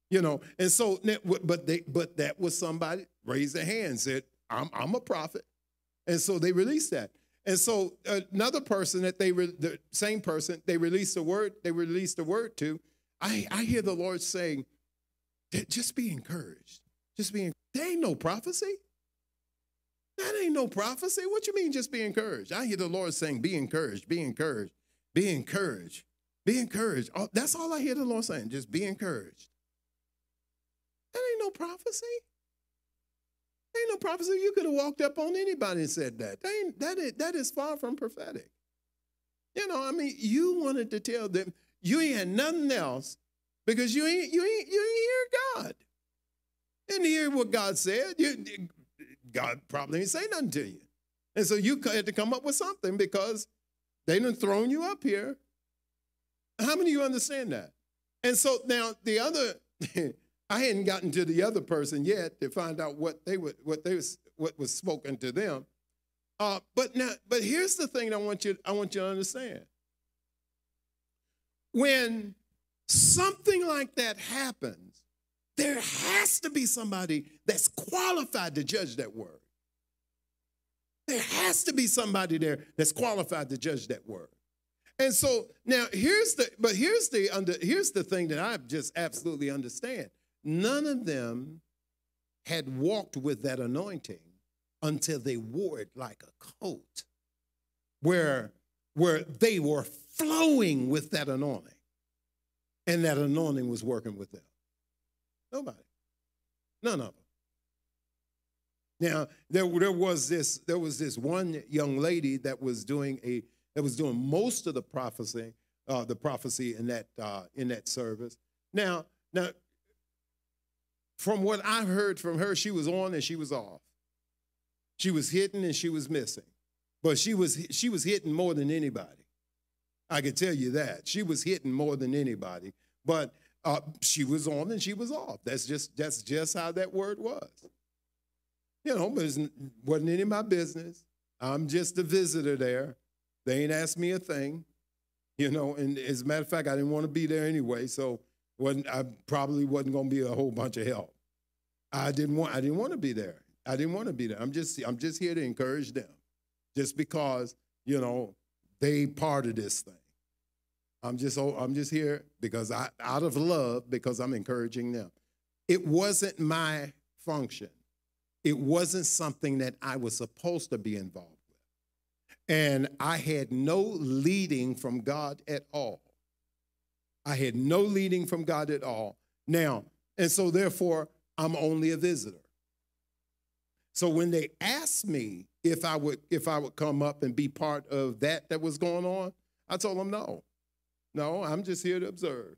You know, and so, but they, but that was somebody raised their hand, said, "I'm, I'm a prophet," and so they released that. And so another person that they, re, the same person, they released a word, they released a word to. I, I hear the Lord saying, "Just be encouraged. Just be. There ain't no prophecy. That ain't no prophecy. What you mean? Just be encouraged. I hear the Lord saying, "Be encouraged. Be encouraged. Be encouraged. Be encouraged." Oh, that's all I hear the Lord saying. Just be encouraged. That ain't no prophecy. That ain't no prophecy. You could have walked up on anybody and said that. That, ain't, that, is, that is far from prophetic. You know, I mean, you wanted to tell them you ain't had nothing else because you ain't you ain't you ain't hear God. Didn't hear what God said. You, God probably didn't say nothing to you. And so you had to come up with something because they done thrown you up here. How many of you understand that? And so now the other I hadn't gotten to the other person yet to find out what they would, what they was, what was spoken to them. Uh, but now, but here's the thing I want you, I want you to understand. When something like that happens, there has to be somebody that's qualified to judge that word. There has to be somebody there that's qualified to judge that word. And so now here's the but here's the under here's the thing that I just absolutely understand. None of them had walked with that anointing until they wore it like a coat, where, where they were flowing with that anointing. And that anointing was working with them. Nobody. None of them. Now, there, there was this, there was this one young lady that was doing a that was doing most of the prophecy, uh, the prophecy in that uh, in that service. Now, now from what I heard from her, she was on and she was off. She was hitting and she was missing. But she was she was hitting more than anybody. I can tell you that. She was hitting more than anybody. But uh, she was on and she was off. That's just that's just how that word was. You know, it wasn't any of my business. I'm just a visitor there. They ain't asked me a thing. You know, and as a matter of fact, I didn't want to be there anyway. So wasn't I probably wasn't going to be a whole bunch of help. I didn't want I didn't want to be there. I didn't want to be there. I'm just I'm just here to encourage them, just because you know they part of this thing. I'm just I'm just here because I out of love because I'm encouraging them. It wasn't my function. It wasn't something that I was supposed to be involved with. And I had no leading from God at all. I had no leading from God at all. Now, and so therefore, I'm only a visitor. So when they asked me if I would if I would come up and be part of that that was going on, I told them no. No, I'm just here to observe.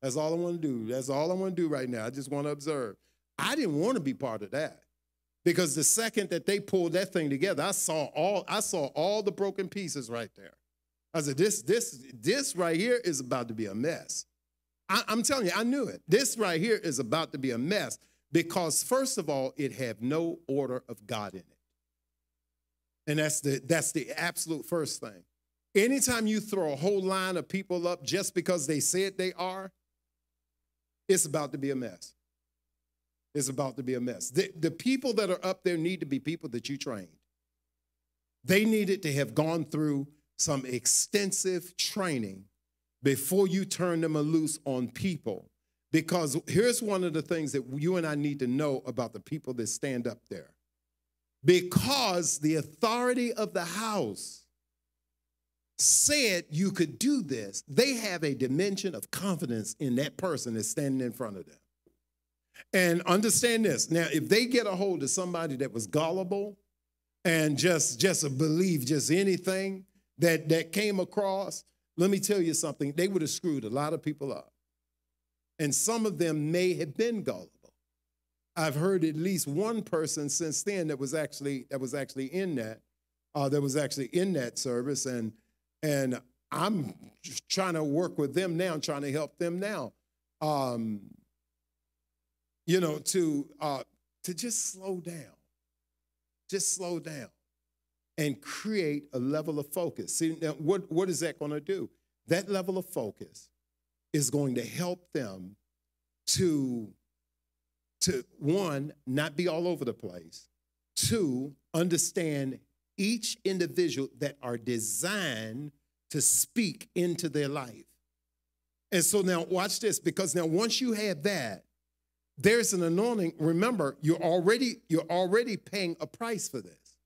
That's all I want to do. That's all I want to do right now. I just want to observe. I didn't want to be part of that. Because the second that they pulled that thing together, I saw all I saw all the broken pieces right there. I said, this, this, this right here is about to be a mess. I, I'm telling you, I knew it. This right here is about to be a mess because, first of all, it had no order of God in it. And that's the that's the absolute first thing. Anytime you throw a whole line of people up just because they said they are, it's about to be a mess. It's about to be a mess. The, the people that are up there need to be people that you trained. They needed to have gone through some extensive training before you turn them loose on people. Because here's one of the things that you and I need to know about the people that stand up there. Because the authority of the house said you could do this, they have a dimension of confidence in that person that's standing in front of them. And understand this. Now, if they get a hold of somebody that was gullible and just just believe just anything, that, that came across, let me tell you something, they would have screwed a lot of people up. And some of them may have been gullible. I've heard at least one person since then that was actually that was actually in that, uh, that was actually in that service, and and I'm trying to work with them now, trying to help them now. Um, you know, to uh, to just slow down, just slow down and create a level of focus. See, now what, what is that going to do? That level of focus is going to help them to, to one, not be all over the place, two, understand each individual that are designed to speak into their life. And so now watch this because now once you have that, there's an anointing. Remember, you're already you're already paying a price for this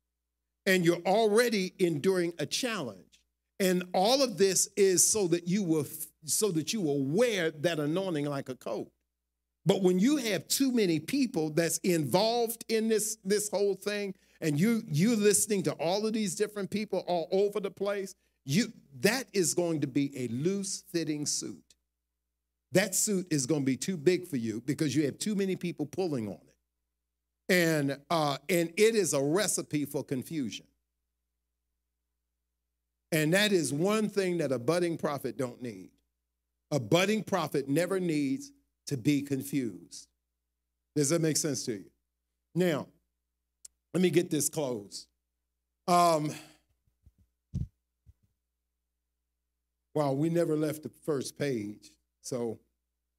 and you're already enduring a challenge. And all of this is so that you will so that you will wear that anointing like a coat. But when you have too many people that's involved in this this whole thing and you you listening to all of these different people all over the place, you that is going to be a loose fitting suit. That suit is going to be too big for you because you have too many people pulling on it and uh, and it is a recipe for confusion. And that is one thing that a budding prophet don't need. A budding prophet never needs to be confused. Does that make sense to you? Now, let me get this closed. Um, well, we never left the first page, so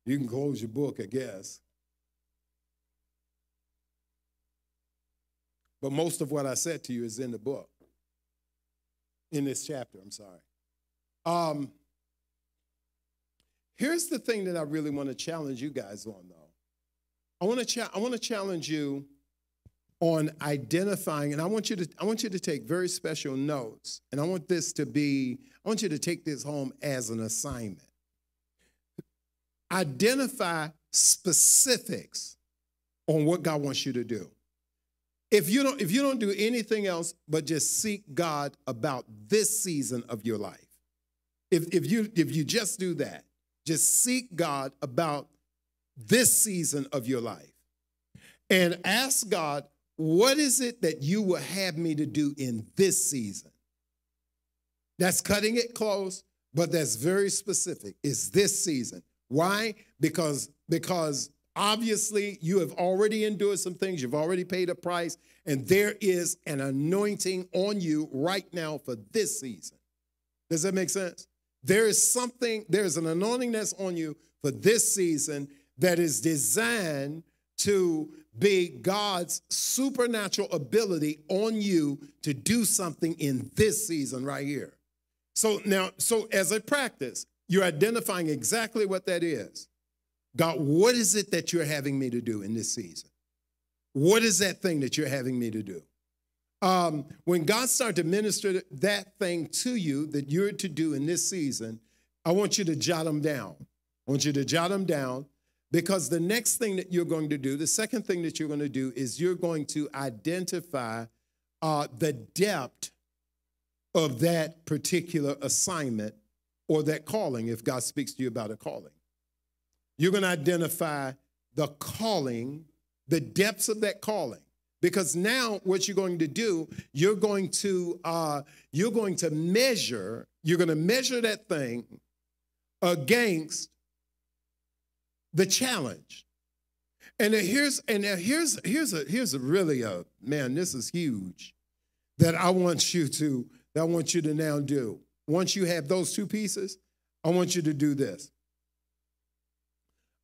you can close your book, I guess. But most of what I said to you is in the book, in this chapter, I'm sorry. Um, here's the thing that I really want to challenge you guys on, though. I want to cha- I want to challenge you on identifying, and I want you to I want you to take very special notes, and I want this to be I want you to take this home as an assignment. Identify specifics on what God wants you to do if you don't if you don't do anything else but just seek god about this season of your life if, if you if you just do that just seek god about this season of your life and ask god what is it that you will have me to do in this season? That's cutting it close but that's very specific. Is this season. Why? Because because Obviously, you have already endured some things, you've already paid a price, and there is an anointing on you right now for this season. Does that make sense? There is something, there's an anointing that's on you for this season that is designed to be God's supernatural ability on you to do something in this season right here. So now, so as a practice, you're identifying exactly what that is. God, what is it that you're having me to do in this season? What is that thing that you're having me to do? Um, when God started to minister that thing to you that you're to do in this season, I want you to jot them down. I want you to jot them down because the next thing that you're going to do, the second thing that you're going to do is you're going to identify uh, the depth of that particular assignment or that calling if God speaks to you about a calling. You're going to identify the calling, the depths of that calling. because now what you're going to do, you're going to uh, you're going to measure, you're going to measure that thing against the challenge. And here's and here's here's a here's a really a man, this is huge that I want you to that I want you to now do. Once you have those two pieces, I want you to do this.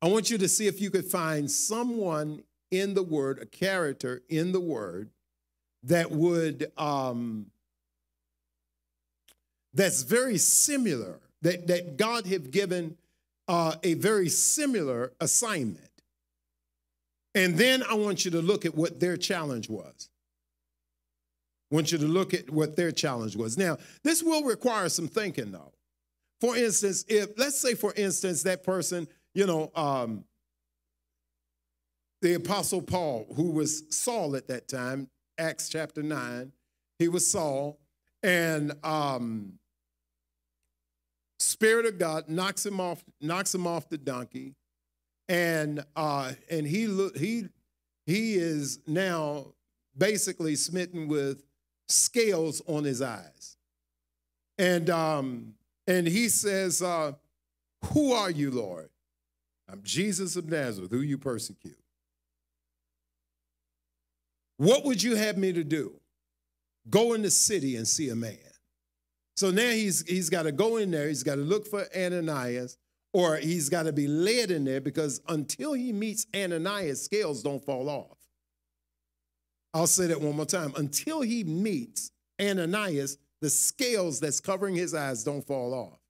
I want you to see if you could find someone in the word, a character in the word that would um, that's very similar that that God have given uh, a very similar assignment. And then I want you to look at what their challenge was. I want you to look at what their challenge was. Now, this will require some thinking, though. For instance, if let's say, for instance, that person, you know, um, the Apostle Paul, who was Saul at that time, Acts chapter 9, he was Saul, and um, Spirit of God knocks him off, knocks him off the donkey, and uh, and he he he is now basically smitten with scales on his eyes, and um, and he says, uh, "Who are you, Lord?" I'm Jesus of Nazareth, who you persecute. What would you have me to do? Go in the city and see a man. So now he's he's got to go in there, he's got to look for Ananias, or he's got to be led in there because until he meets Ananias, scales don't fall off. I'll say that one more time. Until he meets Ananias, the scales that's covering his eyes don't fall off.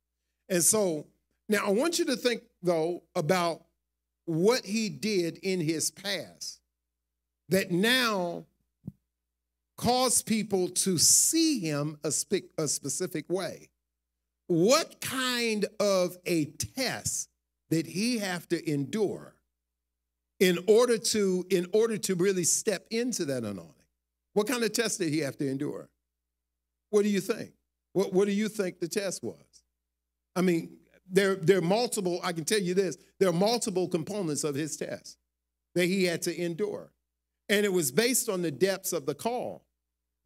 And so now I want you to think, though, about what he did in his past that now cause people to see him a, spe- a specific way. What kind of a test did he have to endure in order to in order to really step into that anointing? What kind of test did he have to endure? What do you think? What, what do you think the test was? I mean, there, there are multiple, I can tell you this, there are multiple components of his test that he had to endure. And it was based on the depths of the call,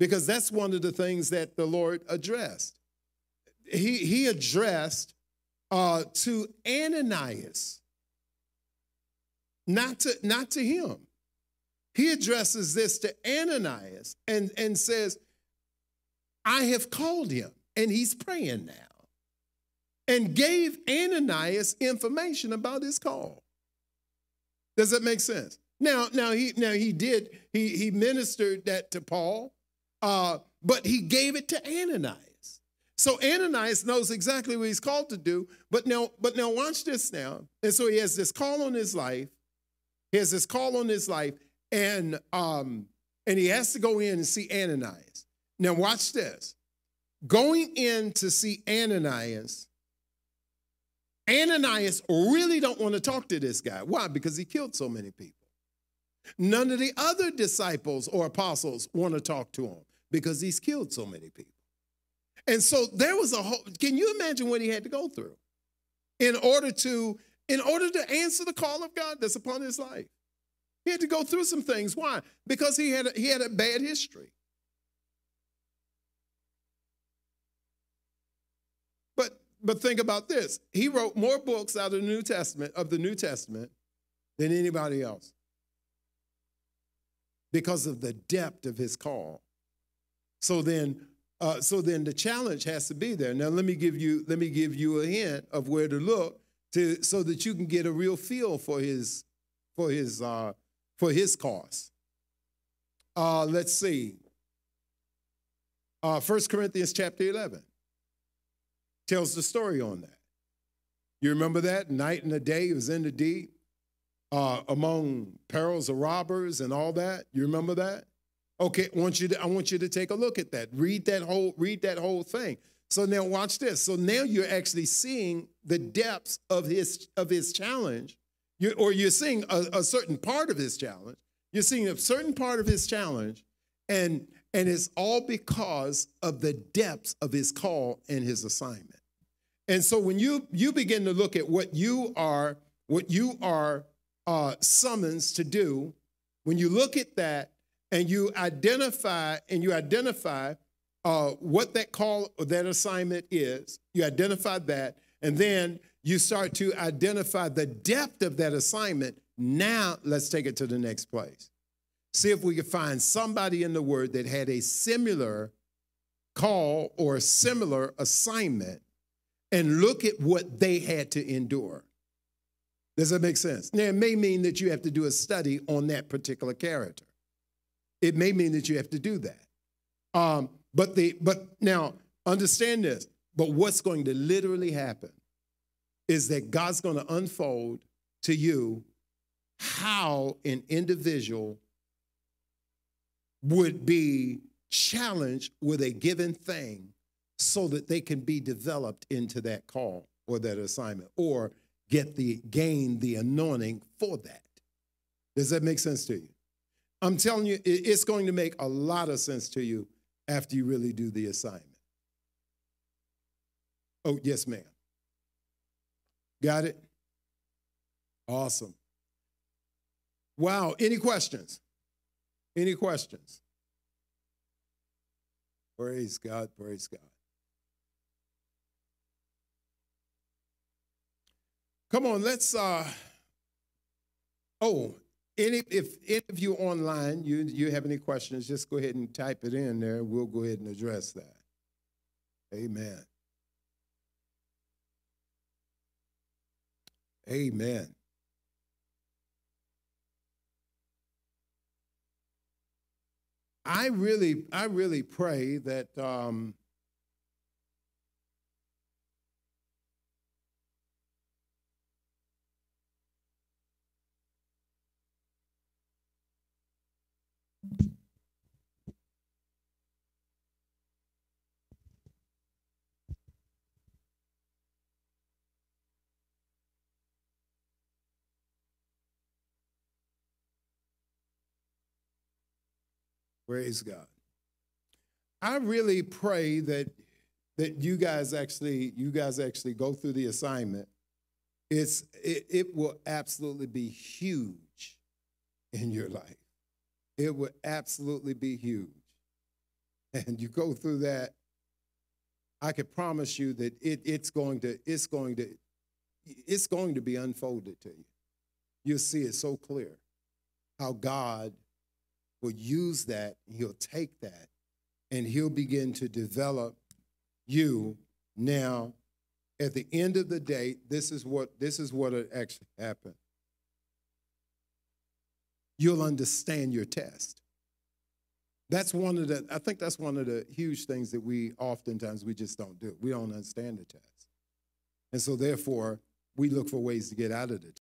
because that's one of the things that the Lord addressed. He, he addressed uh, to Ananias, not to, not to him. He addresses this to Ananias and, and says, I have called him, and he's praying now. And gave Ananias information about his call. Does that make sense? Now, now he now he did he he ministered that to Paul, uh, but he gave it to Ananias. So Ananias knows exactly what he's called to do. But now, but now watch this now. And so he has this call on his life. He has this call on his life, and um, and he has to go in and see Ananias. Now watch this. Going in to see Ananias, Ananias really don't want to talk to this guy. Why? Because he killed so many people. None of the other disciples or apostles want to talk to him because he's killed so many people. And so there was a whole, can you imagine what he had to go through in order to, in order to answer the call of God that's upon his life? He had to go through some things. Why? Because he had a, he had a bad history. But but think about this. He wrote more books out of the New Testament of the New Testament than anybody else because of the depth of his call. So then, uh, so then the challenge has to be there. Now let me give you let me give you a hint of where to look to so that you can get a real feel for his for his uh, for his cause. Uh, let's see. Uh, 1 Corinthians chapter 11 tells the story on that. You remember that? Night and the day, he was in the deep uh, among perils of robbers and all that. You remember that? Okay, I want you to I want you to take a look at that. Read that whole read that whole thing. So now watch this. So now you're actually seeing the depths of his of his challenge, you, or you're seeing a, a certain part of his challenge. You're seeing a certain part of his challenge, and and it's all because of the depths of his call and his assignment. And so when you you begin to look at what you are what you are uh, summons to do, when you look at that and you identify and you identify uh, what that call or that assignment is. You identify that, and then you start to identify the depth of that assignment. Now, let's take it to the next place. See if we can find somebody in the Word that had a similar call or a similar assignment and look at what they had to endure. Does that make sense? Now, it may mean that you have to do a study on that particular character. It may mean that you have to do that. Um, but the but now understand this. But what's going to literally happen is that God's going to unfold to you how an individual would be challenged with a given thing so that they can be developed into that call or that assignment or get the gain the anointing for that. Does that make sense to you? I'm telling you, it's going to make a lot of sense to you after you really do the assignment. Oh, yes, ma'am. Got it? Awesome. Wow. Any questions? Any questions? Praise God, praise God. Come on, let's uh oh, any if any of you online, you you have any questions, just go ahead and type it in there. We'll go ahead and address that. Amen. Amen. I really, I really pray that um, Praise God. I really pray that that you guys actually you guys actually go through the assignment. It's it, it will absolutely be huge in your life. It will absolutely be huge. And you go through that, I can promise you that it, it's going to it's going to it's going to be unfolded to you. You'll see it so clear how God will use that, he'll take that, and he'll begin to develop you. Now, at the end of the day, this is what this is what actually happened. You'll understand your test. That's one of the, I think that's one of the huge things that we oftentimes we just don't do. We don't understand the test. And so therefore, we look for ways to get out of the test.